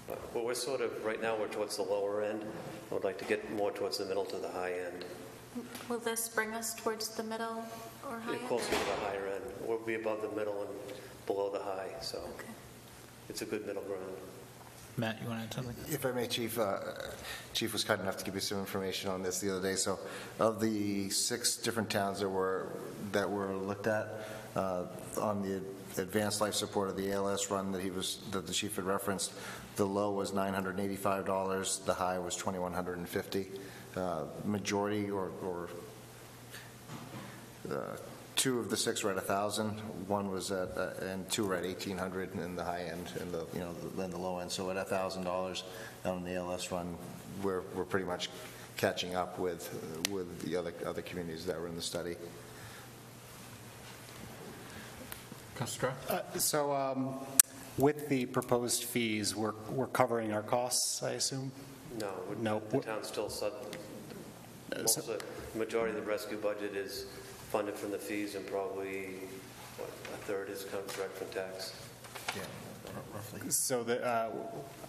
But but we're sort of, right now, we're towards the lower end. I would like to get more towards the middle to the high end, Will this bring us towards the middle or high higher? closer to the higher end. We'll be above the middle and below the high, so Okay. it's a good middle ground. Matt, you want to add something? If I may, Chief, uh, Chief was kind enough to give me some information on this the other day. So of the six different towns that were, that were looked at, uh, on the advanced life support of the ALS run that he was, that the chief had referenced, the low was $985, the high was 2,150. Uh, Majority or, or uh, two of the six were at 1,000, one was at, uh, and two were at 1,800 in the high end and the, you know, then the low end. So at $1,000 on the ALS run, we're, we're pretty much catching up with, with the other, other communities that were in the study. Councilor Straw? Uh, So um, with the proposed fees, we're, we're covering our costs, I assume? No, No. the town's still, sub- most of, the majority of the rescue budget is funded from the fees, and probably, what, a third is come direct from tax. Yeah, roughly. So the, uh,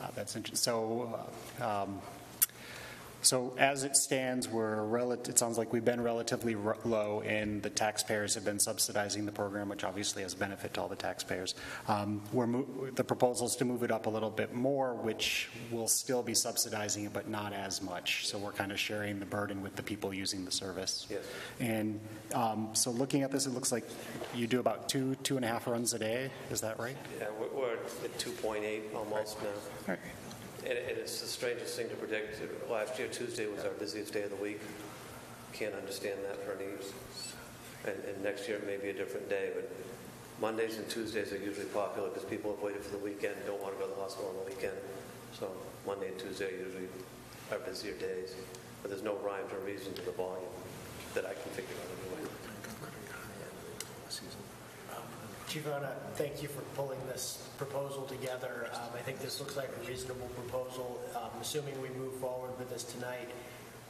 uh, that's interesting. So, uh, um, so as it stands, we're relative, it sounds like we've been relatively r- low, and the taxpayers have been subsidizing the program, which obviously has benefit to all the taxpayers. Um, We're, mo- the proposal is to move it up a little bit more, which will still be subsidizing it, but not as much. So we're kind of sharing the burden with the people using the service. Yes. And um, so looking at this, it looks like you do about two, two and a half runs a day, is that right? Yeah, we're- we're at 2.8 almost now. Right. And and it's the strangest thing to predict. Last year, Tuesday was our busiest day of the week. Can't understand that for any, and, and next year it may be a different day, but Mondays and Tuesdays are usually popular because people have waited for the weekend, don't want to go to the hospital on the weekend. So Monday and Tuesday are usually our busier days, but there's no rhyme or reason to the volume that I can figure out I thank you for pulling this proposal together. Um, I think this looks like a reasonable proposal. Um, Assuming we move forward with this tonight,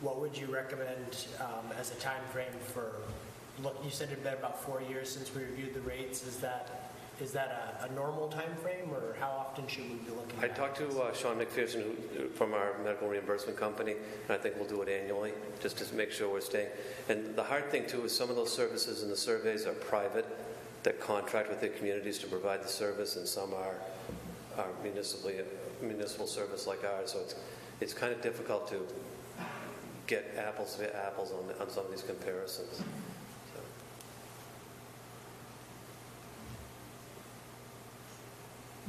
what would you recommend um, as a time frame for, look, you said it'd been about four years since we reviewed the rates. Is that, is that a, a normal time frame, or how often should we be looking at I talked to uh, Sean McPherson who- from our medical reimbursement company, and I think we'll do it annually, just to make sure we're staying. And the hard thing, too, is some of those services and the surveys are private, that contract with their communities to provide the service, and some are are municipally, municipal service like ours. So it's, it's kind of difficult to get apples to apples on, on some of these comparisons. So.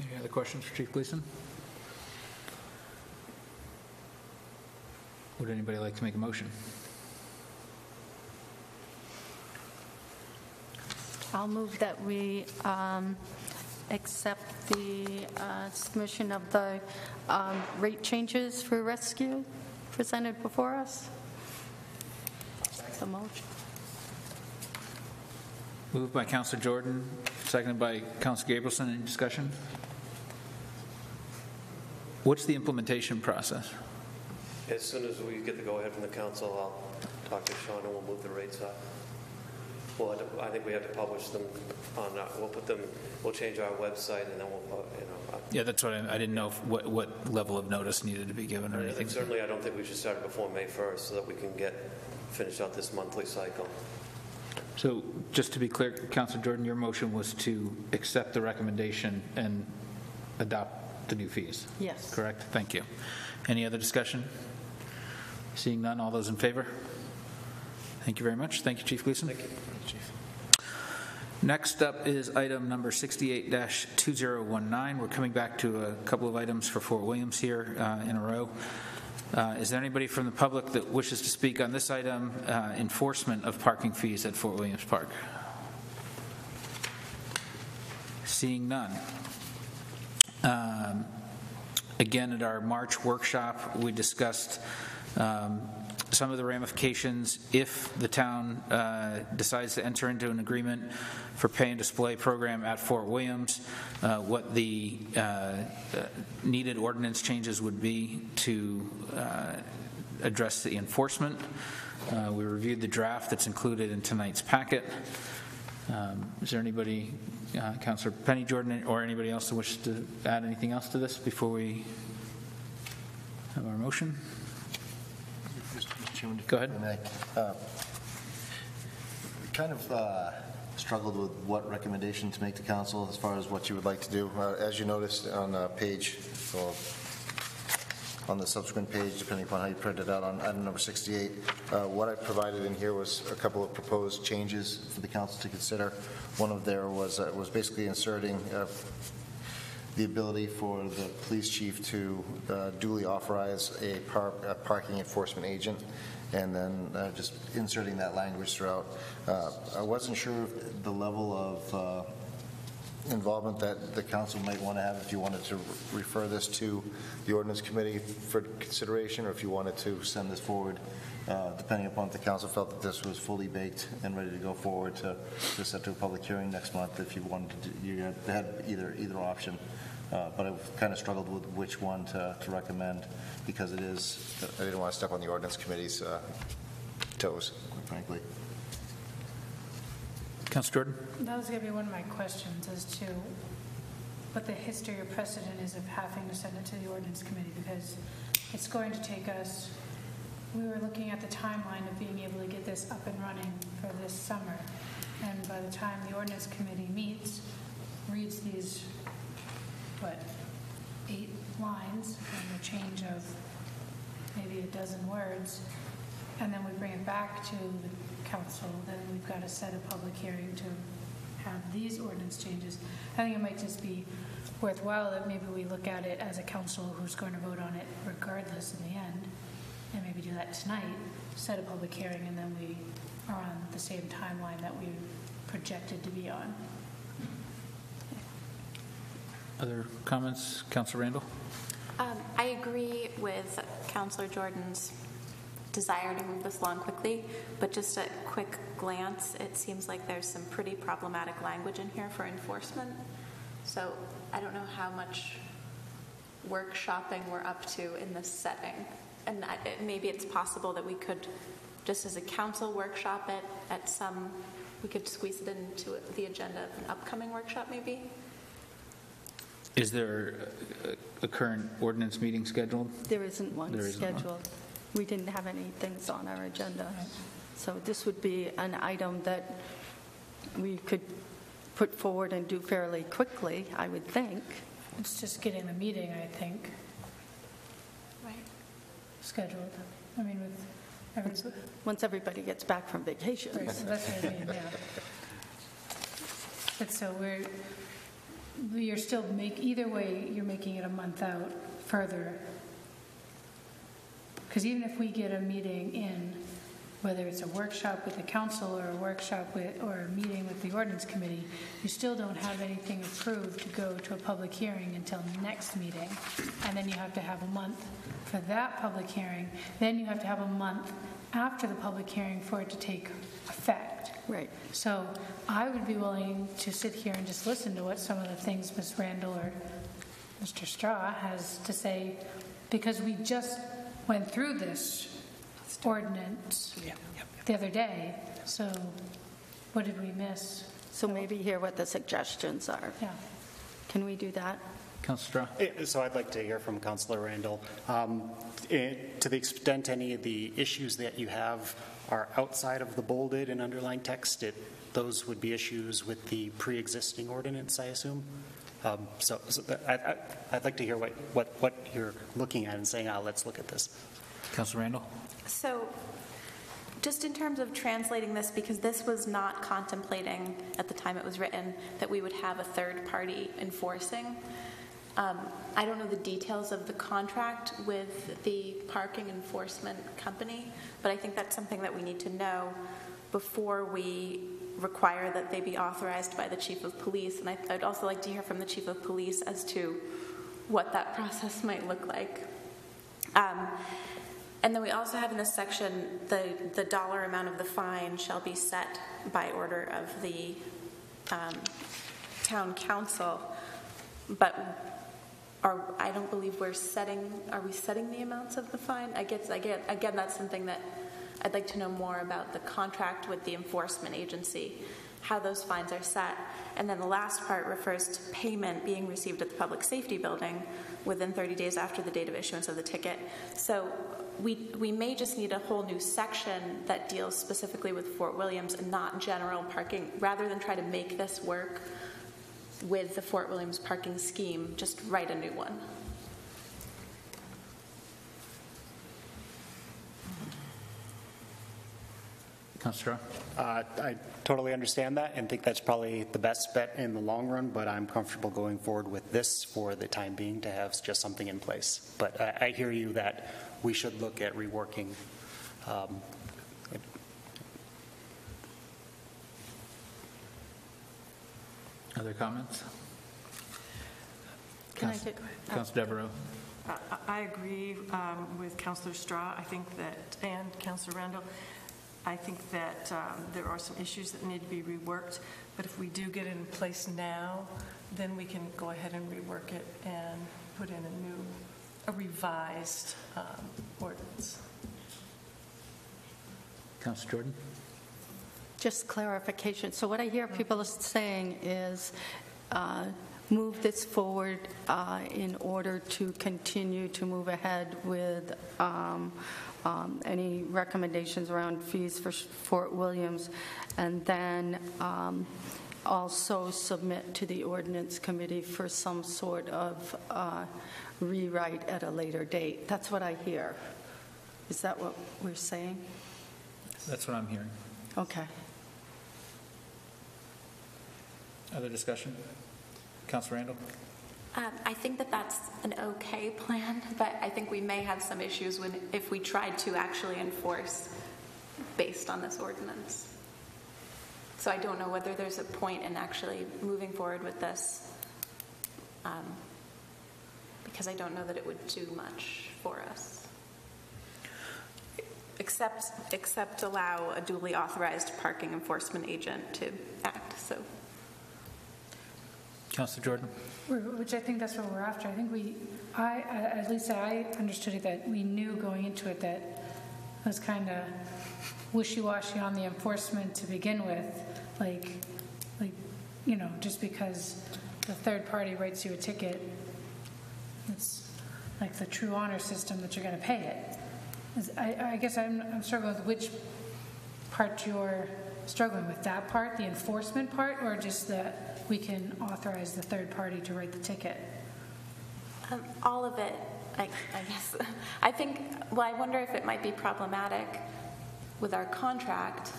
Any other questions for Chief Gleason? Would anybody like to make a motion? I'll move that we um, accept the uh, submission of the um, rate changes for rescue presented before us. The motion. Moved by Councilor Jordan, seconded by Councilor Gabrielson. Any discussion? What's the implementation process? As soon as we get the go-ahead from the council, I'll talk to Sean and we'll move the rates up. We'll, have to- I think we have to publish them on, our- we'll put them, we'll change our website and then we'll, uh, you know. uh, Yeah, that's what I, I didn't know if- what, what level of notice needed to be given or anything. And certainly, I don't think we should start before May 1st so that we can get, finish out this monthly cycle. So just to be clear, Counselor Jordan, your motion was to accept the recommendation and adopt the new fees? Yes. Correct? Thank you. Any other discussion? Seeing none, all those in favor? Thank you very much. Thank you, Chief Gleason. Thank you. Next up is item number 68-2019. We're coming back to a couple of items for Fort Williams here uh, in a row. Uh, Is there anybody from the public that wishes to speak on this item, uh, enforcement of parking fees at Fort Williams Park? Seeing none. Um, Again, at our March workshop, we discussed um, some of the ramifications if the town uh, decides to enter into an agreement for pay and display program at Fort Williams, uh, what the uh, uh, needed ordinance changes would be to uh, address the enforcement. Uh, We reviewed the draft that's included in tonight's packet. Um, Is there anybody, uh, Counselor Penny Jordan, or anybody else that wishes to add anything else to this before we have our motion? Go ahead. If I uh, Kind of uh, struggled with what recommendation to make to council as far as what you would like to do. Uh, As you noticed on uh, page, or on the subsequent page, depending upon how you print it out, on item number 68, uh, what I provided in here was a couple of proposed changes for the council to consider. One of there was, uh, was basically inserting uh, the ability for the police chief to uh, duly authorize a par- a parking enforcement agent, and then uh, just inserting that language throughout. Uh, I wasn't sure the level of uh, involvement that the council might want to have, if you wanted to refer this to the ordinance committee for consideration, or if you wanted to send this forward, uh, depending upon if the council felt that this was fully baked and ready to go forward to, to set to a public hearing next month, if you wanted to, do- you had either, either option. Uh, But I've kind of struggled with which one to, to recommend, because it is, I didn't want to step on the ordinance committee's uh, toes, quite frankly. Councilor Jordan? That was going to be one of my questions as to what the history or precedent is of having to send it to the ordinance committee, because it's going to take us, we were looking at the timeline of being able to get this up and running for this summer. And by the time the ordinance committee meets, reads these, what, eight lines and a change of maybe a dozen words, and then we bring it back to the council, then we've got to set a public hearing to have these ordinance changes. I think it might just be worthwhile that maybe we look at it as a council who's going to vote on it regardless in the end, and maybe do that tonight, set a public hearing, and then we are on the same timeline that we projected to be on. Other comments? Counselor Randall? Um, I agree with Counselor Jordan's desire to move this along quickly, but just a quick glance, it seems like there's some pretty problematic language in here for enforcement. So I don't know how much workshopping we're up to in this setting. And it- maybe it's possible that we could, just as a council workshop it at some, we could squeeze it into the agenda of an upcoming workshop maybe? Is there a- a current ordinance meeting scheduled? There isn't one There isn't one. scheduled. We didn't have any things on our agenda. So this would be an item that we could put forward and do fairly quickly, I would think. It's just getting the meeting, I think, Right. scheduled. I mean, with everybody. Once everybody gets back from vacation. Right, so that's what I mean, yeah. But so we're, you're still make, either way, you're making it a month out further. Because even if we get a meeting in, whether it's a workshop with the council or a workshop with, or a meeting with the ordinance committee, you still don't have anything approved to go to a public hearing until next meeting. And then you have to have a month for that public hearing. Then you have to have a month after the public hearing for it to take effect. Right. So I would be willing to sit here and just listen to what some of the things Ms. Randall or Mr. Straw has to say, because we just went through this ordinance the other day, so what did we miss? So maybe hear what the suggestions are. Yeah. Can we do that? Councilor Straw? Eh, So I'd like to hear from Councilor Randall. Um, eh, To the extent any of the issues that you have are outside of the bolded and underlined text, it, those would be issues with the pre-existing ordinance, I assume? Um, So, so I, I, I'd like to hear what, what, what you're looking at and saying, ah, let's look at this. Councilor Randall? So, just in terms of translating this, because this was not contemplating at the time it was written that we would have a third party enforcing. Um, I don't know the details of the contract with the parking enforcement company, but I think that's something that we need to know before we require that they be authorized by the chief of police. And I- I'd also like to hear from the chief of police as to what that process might look like. Um, And then we also have in this section, the, the dollar amount of the fine shall be set by order of the um, town council. But are, I don't believe we're setting, are we setting the amounts of the fine? I guess, I get, again, that's something that I'd like to know more about the contract with the enforcement agency, how those fines are set. And then the last part refers to payment being received at the public safety building within 30 days after the date of issuance of the ticket. So we, we may just need a whole new section that deals specifically with Fort Williams and not general parking, rather than try to make this work with the Fort Williams parking scheme, just write a new one. Councilor Uh, I totally understand that and think that's probably the best bet in the long run, but I'm comfortable going forward with this for the time being to have just something in place. But I, I hear you that we should look at reworking. um, Other comments? Can I Council- take- Councilor Devereaux? I- I agree um, with Counselor Straw. I think that, and Counselor Randall, I think that um, there are some issues that need to be reworked, but if we do get it in place now, then we can go ahead and rework it and put in a new, a revised um, ordinance. Councilor Jordan? Just clarification. So what I hear people are saying is uh, move this forward uh, in order to continue to move ahead with um, um, any recommendations around fees for Fort Williams, and then um, also submit to the ordinance committee for some sort of uh, rewrite at a later date. That's what I hear. Is that what we're saying? That's what I'm hearing. Okay. Other discussion? Councilor Randall? Um, I think that that's an okay plan, but I think we may have some issues when, if we tried to actually enforce based on this ordinance. So I don't know whether there's a point in actually moving forward with this, um, because I don't know that it would do much for us. Except, except allow a duly authorized parking enforcement agent to act, so. Councilor Jordan? Which I think that's what we're after. I think we, I, at least I understood it that we knew going into it that it was kind of wishy-washy on the enforcement to begin with, like, like, you know, just because the third party writes you a ticket, it's like the true honor system that you're going to pay it. I, I guess I'm, I'm struggling with which part you're struggling with, that part, the enforcement part, or just that we can authorize the third party to write the ticket? Um, All of it, I I guess. I think, well, I wonder if it might be problematic with our contract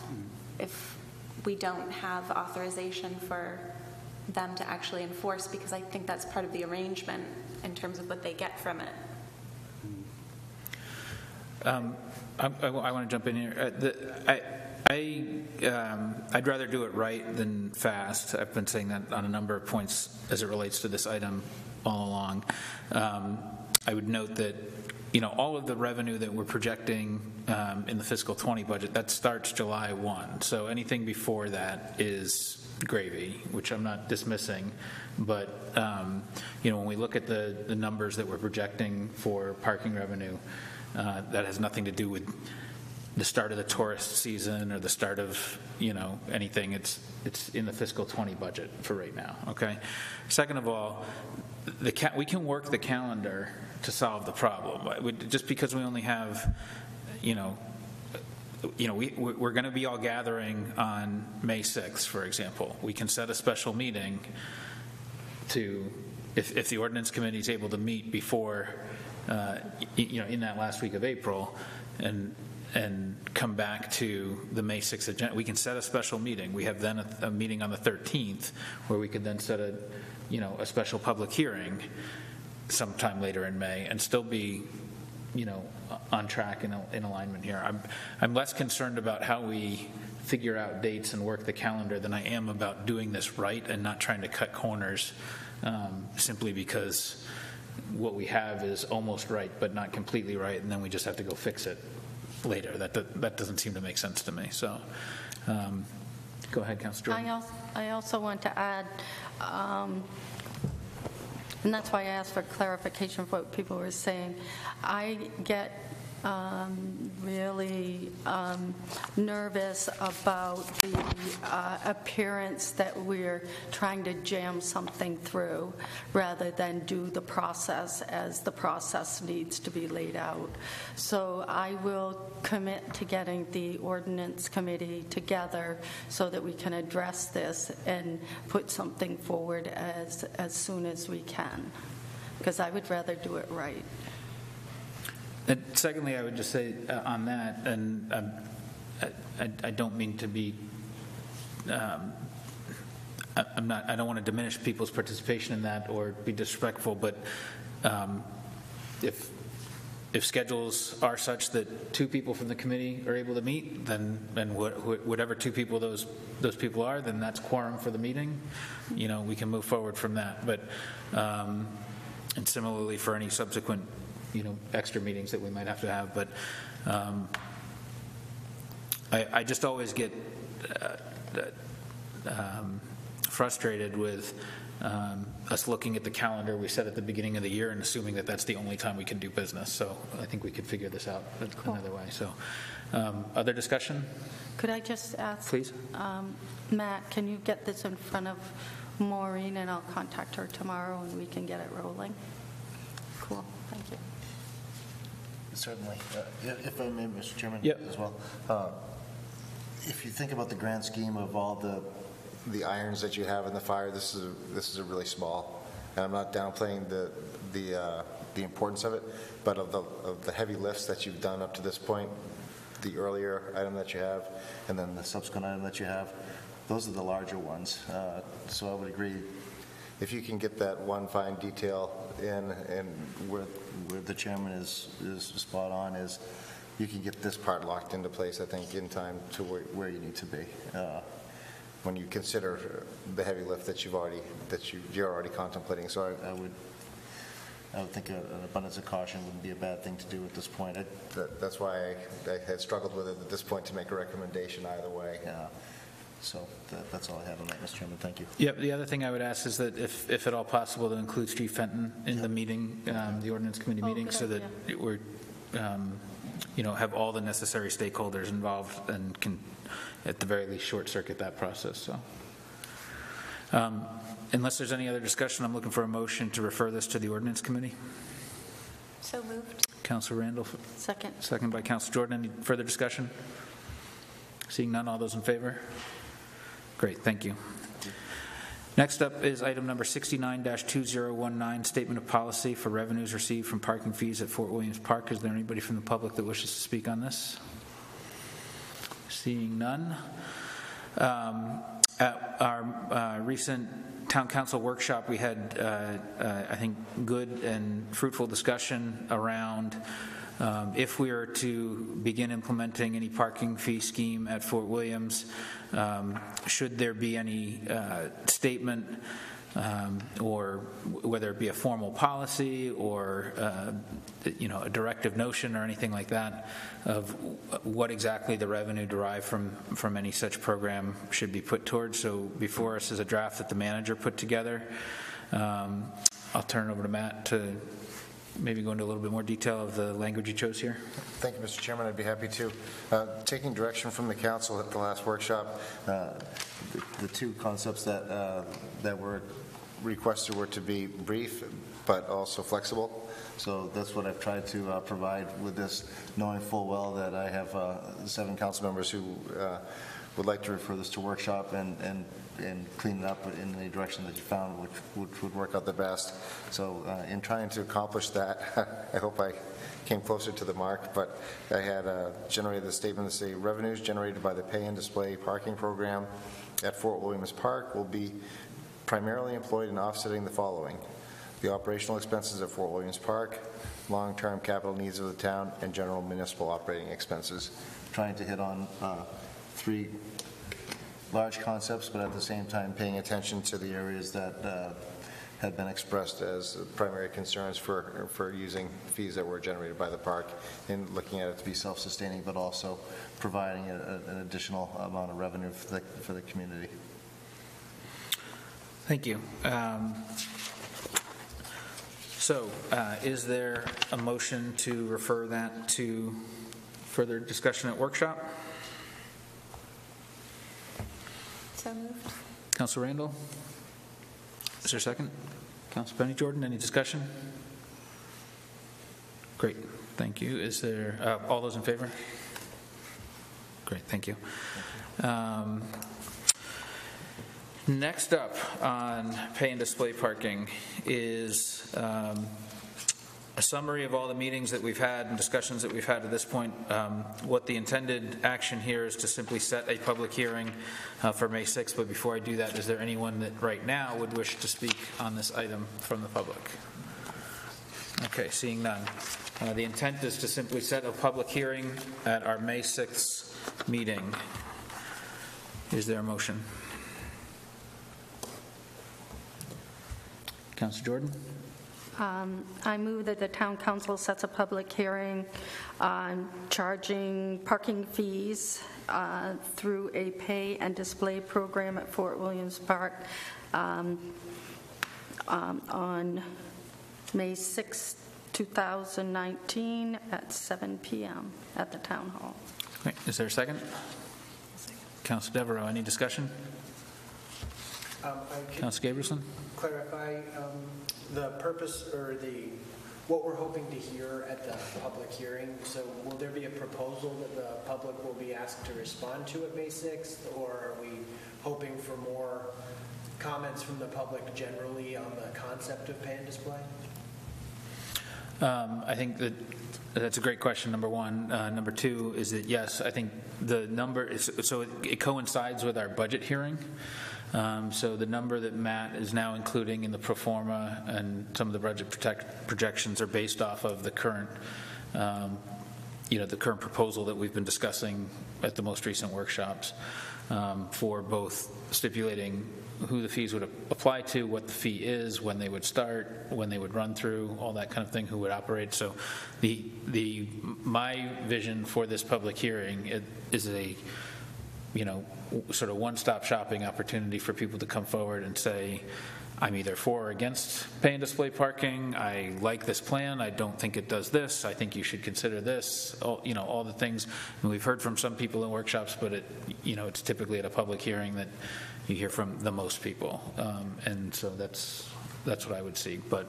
if we don't have authorization for them to actually enforce, because I think that's part of the arrangement in terms of what they get from it. Um, I, want to jump in here. Uh, the, I, I, um, I'd rather do it right than fast. I've been saying that on a number of points as it relates to this item all along. Um, I would note that, you know, all of the revenue that we're projecting um, in the fiscal 20 budget, that starts July 1. So anything before that is gravy, which I'm not dismissing. But, um, you know, when we look at the, the numbers that we're projecting for parking revenue, uh, that has nothing to do with the start of the tourist season or the start of, you know, anything. It's, it's in the fiscal 20 budget for right now, okay? Second of all, the, ca- we can work the calendar to solve the problem. Just because we only have, you know, you know, we, we're going to be all gathering on May 6th, for example. We can set a special meeting to, if, if the ordinance committee is able to meet before, uh, you know, in that last week of April, and, and come back to the May 6th agenda, we can set a special meeting. We have then a, a meeting on the 13th, where we could then set a, you know, a special public hearing sometime later in May, and still be, you know, on track and in alignment here. I'm, I'm less concerned about how we figure out dates and work the calendar than I am about doing this right and not trying to cut corners um, simply because what we have is almost right but not completely right, and then we just have to go fix it later. That, that, doesn't seem to make sense to me. So, um, go ahead, Councilor. I also, I also want to add, um, and that's why I asked for clarification of what people were saying. I get um, really um, nervous about the uh, appearance that we're trying to jam something through rather than do the process as the process needs to be laid out. So I will commit to getting the ordinance committee together so that we can address this and put something forward as, as soon as we can, because I would rather do it right. And secondly, I would just say uh, on that, and um, I- I don't mean to be, um, I- I'm not, I don't want to diminish people's participation in that or be disrespectful, but um, if, if schedules are such that two people from the committee are able to meet, then, wha- wha- whatever two people those, those people are, then that's quorum for the meeting. You know, we can move forward from that. But, um, and similarly for any subsequent, you know, extra meetings that we might have to have. But um, I, I just always get uh, um, frustrated with um, us looking at the calendar we set at the beginning of the year and assuming that that's the only time we can do business. So I think we could figure this out another way. So, um, other discussion? Could I just ask? Please. um, Matt, can you get this in front of Maureen, and I'll contact her tomorrow, and we can get it rolling? Cool, thank you. Certainly. Uh, If if I may, Mr. Chairman? Yep. As well. Uh, If you think about the grand scheme of all the, the irons that you have in the fire, this is, a- this is a really small, and I'm not downplaying the, the, uh, the importance of it, but of the, of the heavy lifts that you've done up to this point, the earlier item that you have, and then the subsequent item that you have, those are the larger ones. Uh, So I would agree, if you can get that one fine detail in, and where, where the chairman is, is spot on, is you can get this part locked into place, I think, in time to where, where you need to be. Uh, When you consider the heavy lift that you've already, that you, you're already contemplating, so I, I would, I would think a- an abundance of caution wouldn't be a bad thing to do at this point. I- that- That's why I I had struggled with it at this point to make a recommendation either way. Uh, So that- that's all I have on that, Mr. Chairman, thank you. Yep, the other thing I would ask is that if, if at all possible, to include Steve Fenton in the meeting, um, the ordinance committee Oh, meeting, good so that idea. we're, um, you know, have all the necessary stakeholders involved and can, at the very least, short-circuit that process, so. Um, Unless there's any other discussion, I'm looking for a motion to refer this to the ordinance committee. So moved. Counselor Randall, Second. second by Counselor Jordan. Any further discussion? Seeing none, all those in favor? Great, thank you. Next up is item number 69-2019, Statement of Policy for Revenues Received from Parking Fees at Fort Williams Park. Is there anybody from the public that wishes to speak on this? Seeing none. Um, At our uh, recent town council workshop, we had, uh, uh, I think, good and fruitful discussion around um, if we are to begin implementing any parking fee scheme at Fort Williams, um, should there be any uh, statement um, or whether it be a formal policy or, uh, you know, a directive notion or anything like that of what exactly the revenue derived from, from any such program should be put towards. So before us is a draft that the manager put together. Um, I'll turn it over to Matt to maybe go into a little bit more detail of the language you chose here? Thank you, Mr. Chairman. I'd be happy to. Uh, Taking direction from the council at the last workshop, uh, the the two concepts that, uh, that were requested were to be brief, but also flexible. So that's what I've tried to uh, provide with this, knowing full well that I have uh, seven council members who uh, would like to refer this to workshop and, and, and clean it up in the direction that you found, which, which would work out the best. So uh, in trying to accomplish that, I hope I came closer to the mark, but I had uh, generated the statement to say revenues generated by the pay and display parking program at Fort Williams Park will be primarily employed in offsetting the following: the operational expenses of Fort Williams Park, long-term capital needs of the town, and general municipal operating expenses. Trying to hit on uh, three large concepts, but at the same time paying attention to the areas that uh, had been expressed as primary concerns for, for using fees that were generated by the park and looking at it to be self-sustaining, but also providing a- a- an additional amount of revenue for the, for the community. Thank you. Um, So uh, is there a motion to refer that to further discussion at workshop? So moved. Council Randall? Is there a second? Council Penny Jordan, any discussion? Great, thank you. Is there, uh, all those in favor? Great, thank you. Um, Next up on pay and display parking is um, a summary of all the meetings that we've had and discussions that we've had to this point. Um, What the intended action here is to simply set a public hearing uh, for May 6th, but before I do that, is there anyone that right now would wish to speak on this item from the public? Okay, seeing none. Uh, The intent is to simply set a public hearing at our May 6th meeting. Is there a motion? Council Jordan? Um, I move that the town council sets a public hearing on charging parking fees uh, through a pay and display program at Fort Williams Park um, um, on May 6, 2019, at 7 PM at the town hall. Great. Is there a second? Council Devereux, any discussion? Um, I could Council Gabrielson? clarify um, the purpose or the, what we're hoping to hear at the public hearing. So will there be a proposal that the public will be asked to respond to at May 6th? Or are we hoping for more comments from the public generally on the concept of pan display? Um, I think that that's a great question, number one. Uh, Number two is that, yes, I think the number, is so it- it coincides with our budget hearing. Um, So the number that Matt is now including in the pro forma and some of the budget protect- projections are based off of the current, um, you know, the current proposal that we've been discussing at the most recent workshops um, for both stipulating who the fees would apply to, what the fee is, when they would start, when they would run through, all that kind of thing, who would operate. So the, the, my vision for this public hearing is a, you know, sort of one-stop shopping opportunity for people to come forward and say, I'm either for or against pay and display parking. I like this plan. I don't think it does this. I think you should consider this. All, you know, all the things. And we've heard from some people in workshops, but it, you know, it's typically at a public hearing that you hear from the most people. Um, and so that's that's what I would see. But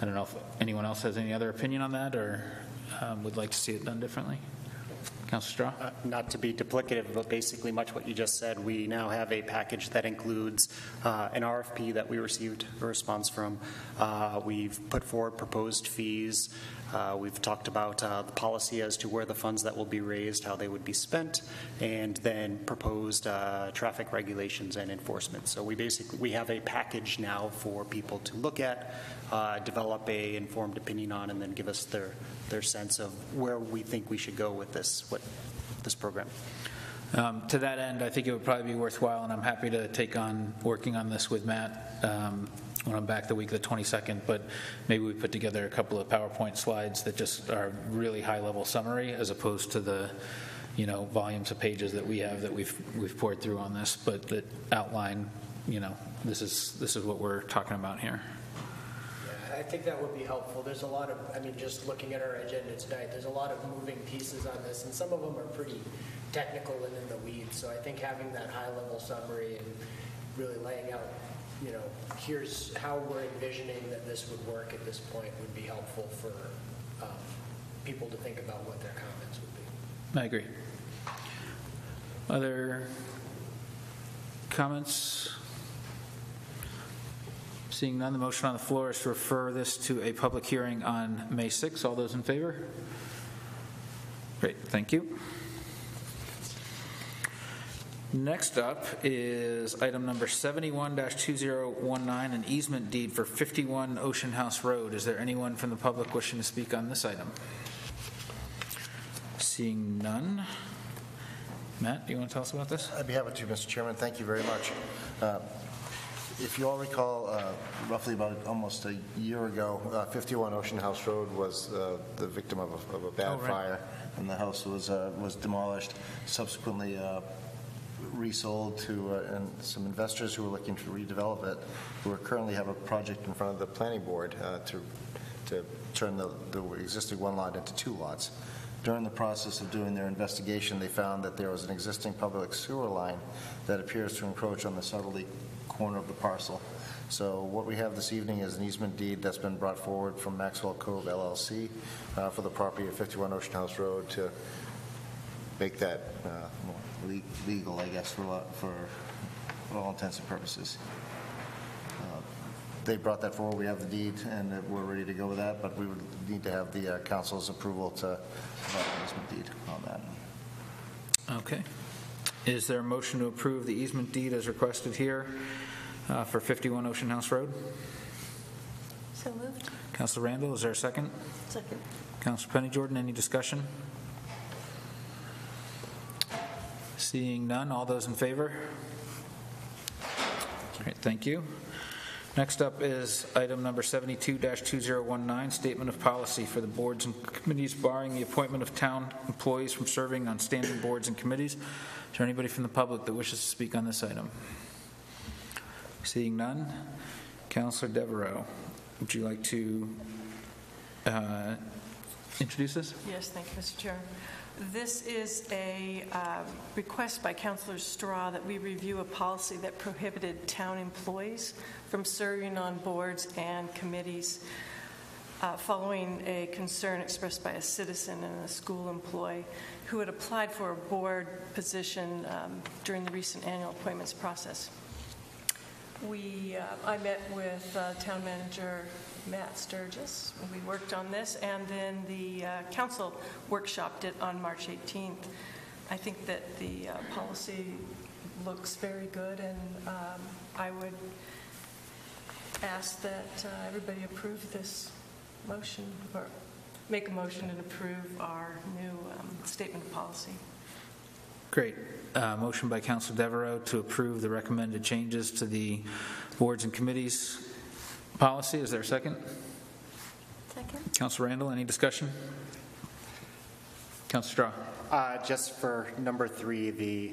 I don't know if anyone else has any other opinion on that or um, would like to see it done differently. Councilor Straw? Uh, Not to be duplicative, but basically much what you just said, we now have a package that includes uh, an RFP that we received a response from. Uh, We've put forward proposed fees. Uh, We've talked about uh, the policy as to where the funds that will be raised, how they would be spent, and then proposed uh, traffic regulations and enforcement. So we basically, we have a package now for people to look at, uh, develop a informed opinion on, and then give us their, their sense of where we think we should go with this, this program. Um, To that end, I think it would probably be worthwhile, and I'm happy to take on working on this with Matt um, when I'm back the week of the 22nd, but maybe we put together a couple of PowerPoint slides that just are really high-level summary as opposed to the, you know, volumes of pages that we have that we've, we've poured through on this, but that outline, you know, this is, this is what we're talking about here. Yeah, I think that would be helpful. There's a lot of, I mean, just looking at our agenda tonight, there's a lot of moving pieces on this, and some of them are pretty technical and in the weeds. So I think having that high-level summary and really laying out, you know, here's how we're envisioning that this would work at this point would be helpful for um, people to think about what their comments would be. I agree. Other comments? Seeing none, the motion on the floor is to refer this to a public hearing on May 6th. All those in favor? Great, thank you. Next up is item number 71-2019, an easement deed for 51 Ocean House Road. Is there anyone from the public wishing to speak on this item? Seeing none. Matt, do you want to tell us about this? I'd be happy to, Mr. Chairman. Thank you very much. Uh, If you all recall, uh, roughly about almost a year ago, uh, 51 Ocean House Road was uh, the victim of a- of a Oh, bad right. fire, and the house was uh, was demolished, subsequently uh, resold to uh, and some investors who are looking to redevelop it, who currently have a project in front of the planning board uh, to to turn the the existing one lot into two lots. During the process of doing their investigation, they found that there was an existing public sewer line that appears to encroach on the southerly corner of the parcel. So what we have this evening is an easement deed that's been brought forward from Maxwell Cove LLC uh, for the property at 51 Ocean House Road to make that uh, more le- legal, I guess, for lo- for for all intents and purposes. Uh, They brought that forward, we have the deed, and uh, we're ready to go with that, but we would need to have the uh, council's approval to provide an easement deed on that. Okay. Is there a motion to approve the easement deed as requested here uh, for 51 Ocean House Road? So moved. Counselor Randall, is there a second? Second. Counselor Penny Jordan, any discussion? Seeing none, all those in favor? Great, thank you. Next up is item number 72-2019, Statement of Policy for the boards and committees barring the appointment of town employees from serving on standing boards and committees. Is there anybody from the public that wishes to speak on this item? Seeing none, Counselor Devereaux, would you like to uh, introduce this? Yes, thank you, Mr. Chair. This is a um, request by Councilor Straw that we review a policy that prohibited town employees from serving on boards and committees uh, following a concern expressed by a citizen and a school employee who had applied for a board position um, during the recent annual appointments process. We, uh, I met with uh, Town Manager Matt Sturgis. We worked on this, and then the uh, council workshopped it on March 18th. I think that the uh, policy looks very good, and um, I would ask that uh, everybody approve this motion, or make a motion and approve our new um, statement of policy. Great. Uh, Motion by Councilor Devereaux to approve the recommended changes to the boards and committees policy. Is there a second? Second. Councilor Randall, any discussion? Councilor Straw? Uh, Just for number three, the,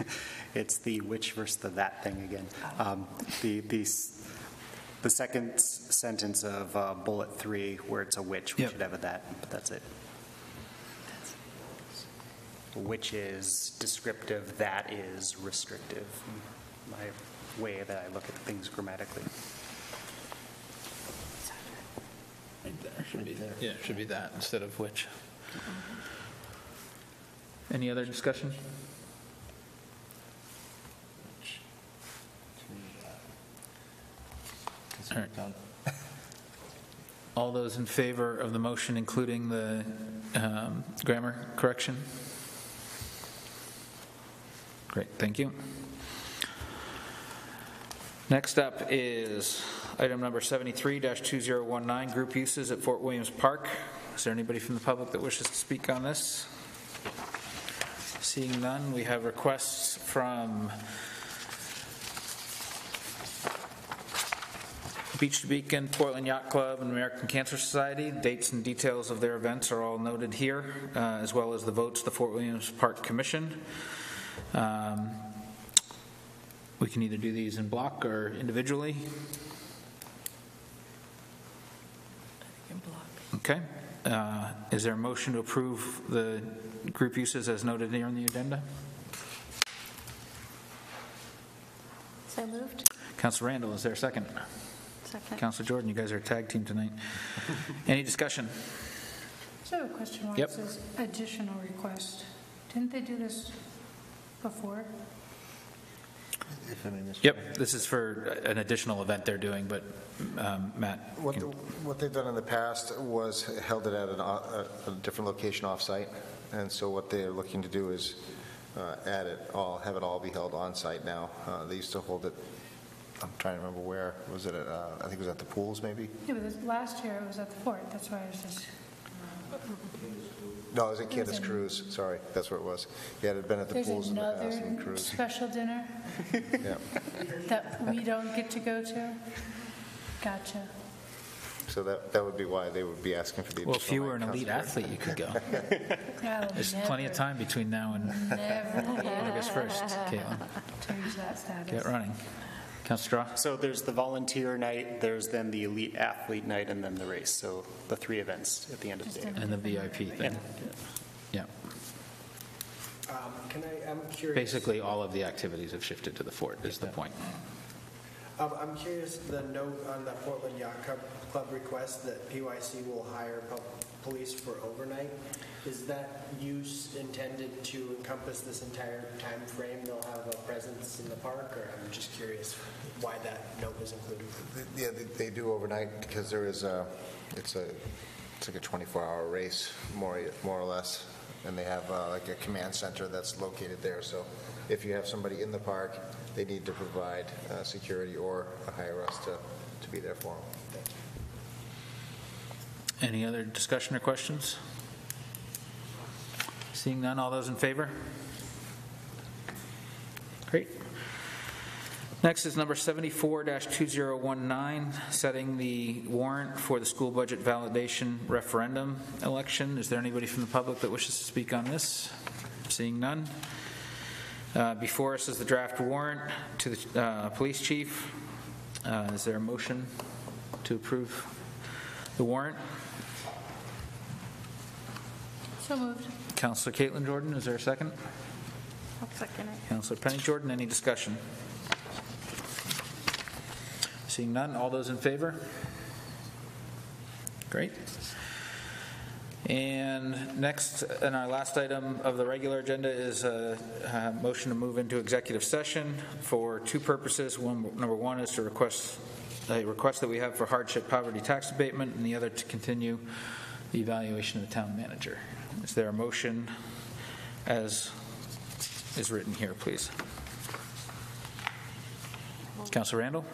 it's the which versus the that thing again. Um, The, the, the second sentence of uh, bullet three, where it's a which, we Yep. should have a that, but that's it. Which is descriptive, that is restrictive, my way that I look at things grammatically. Should be, yeah, it should be that instead of which. Any other discussion? All right. All those in favor of the motion, including the um, grammar correction? Great, thank you. Next up is item number 73-2019, group uses at Fort Williams Park. Is there anybody from the public that wishes to speak on this? Seeing none, we have requests from Beach to Beacon, Portland Yacht Club, and American Cancer Society. Dates and details of their events are all noted here, uh, as well as the votes the Fort Williams Park Commission. Um, We can either do these in block or individually. Okay. Uh, Is there a motion to approve the group uses as noted here on the agenda? So moved? Council Randall, is there a second? Second. Council Jordan, you guys are a tag team tonight. Any discussion? So a question Yep. says additional request. Didn't they do this before? If I may, Mr. Yep, this is for an additional event they're doing, but um, Matt, What, can- what they've done in the past was held it at an, o- a a different location off-site, and so what they're looking to do is uh, add it all, have it all be held on-site now. Uh, They used to hold it, I'm trying to remember where, was it at, uh, I think it was at the pools, maybe? Yeah, but this, last year it was at the fort, that's why I was just, No, it was at Candace Cruise, sorry, that's where it was. Yeah, it had been at the there's pools in the past and another Cruise. special dinner Yeah. that we don't get to go to? Gotcha. So that, that would be why they would be asking for the additional. well, if you were an elite Council athlete, you could go. I'll There's plenty of never, time between now and Never August 1st, Caitlin. change that status. Get running. Council Straw? So there's the volunteer night, there's then the elite athlete night, and then the race. So the three events at the end of the day. And the VIP thing. Yeah. Um, Can I, I'm curious. Basically, all of the activities have shifted to the fort, is the point. Um, I'm curious, the note on the Portland Yacht Club- Club request that PYC will hire police for overnight, is that use intended to encompass this entire time frame? They'll have a presence in the park, or I'm just curious why that note was included? Yeah, they- they do overnight because there is a, it's a, it's like a 24-hour race, more, more or less. And they have uh, like a command center that's located there. So if you have somebody in the park, they need to provide uh, security or hire us to, to be there for them. Any other discussion or questions? Seeing none, all those in favor? Great. Next is number 74-2019, setting the warrant for the school budget validation referendum election. Is there anybody from the public that wishes to speak on this? Seeing none. Uh, Before us is the draft warrant to the uh, police chief. Uh, Is there a motion to approve the warrant? So moved. Counselor Caitlin Jordan, is there a second? I'll second it. Counselor Penny Jordan, any discussion? Seeing none, all those in favor? Great. And next, and our last item of the regular agenda is a uh, motion to move into executive session for two purposes. One, number one is to request, a request that we have for hardship poverty tax abatement, and the other to continue the evaluation of the town manager. Is there a motion as is written here, please? Counselor Randall,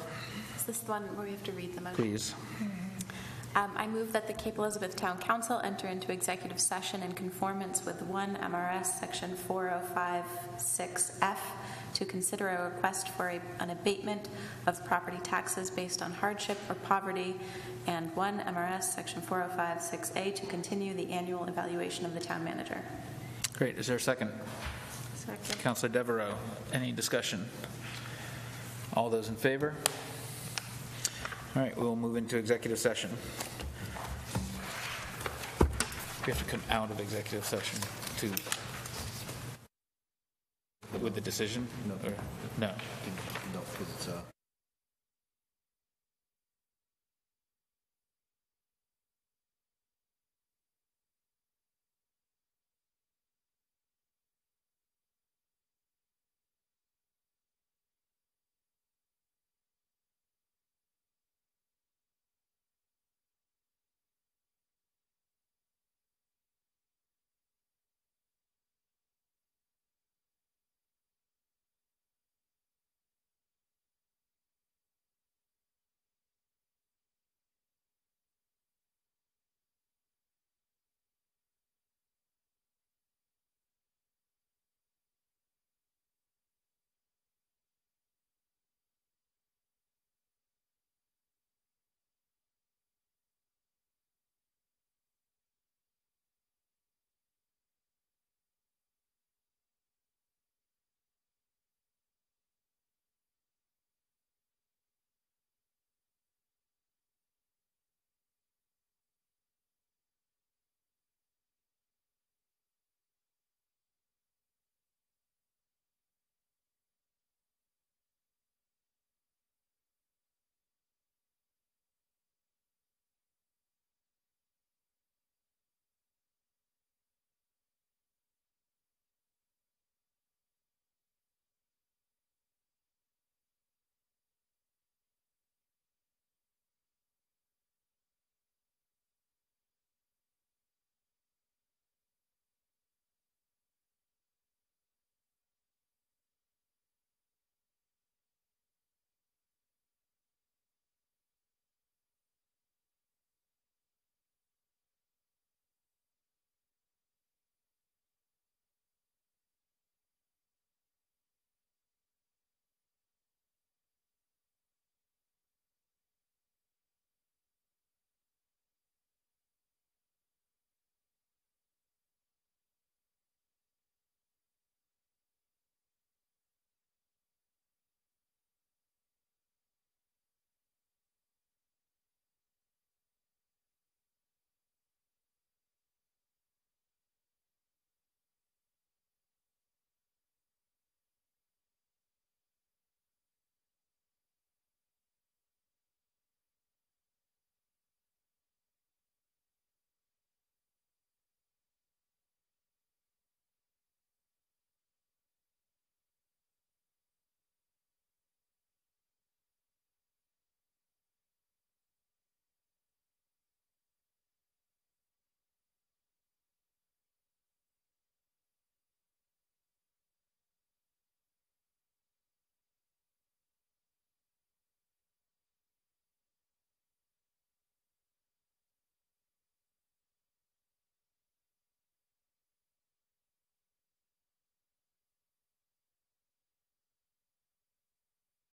Is this the one where we have to read the motion? please. Um, I move that the Cape Elizabeth Town Council enter into executive session in conformance with 1 MRS Section 4056F to consider a request for a- an abatement of property taxes based on hardship or poverty, and 1 MRS Section 4056A to continue the annual evaluation of the town manager. Great, is there a second? Second. Counselor Devereaux, any discussion? All those in favor? All right, we'll move into executive session. We have to come out of executive session to, with the decision? No. No? No, because it's, uh,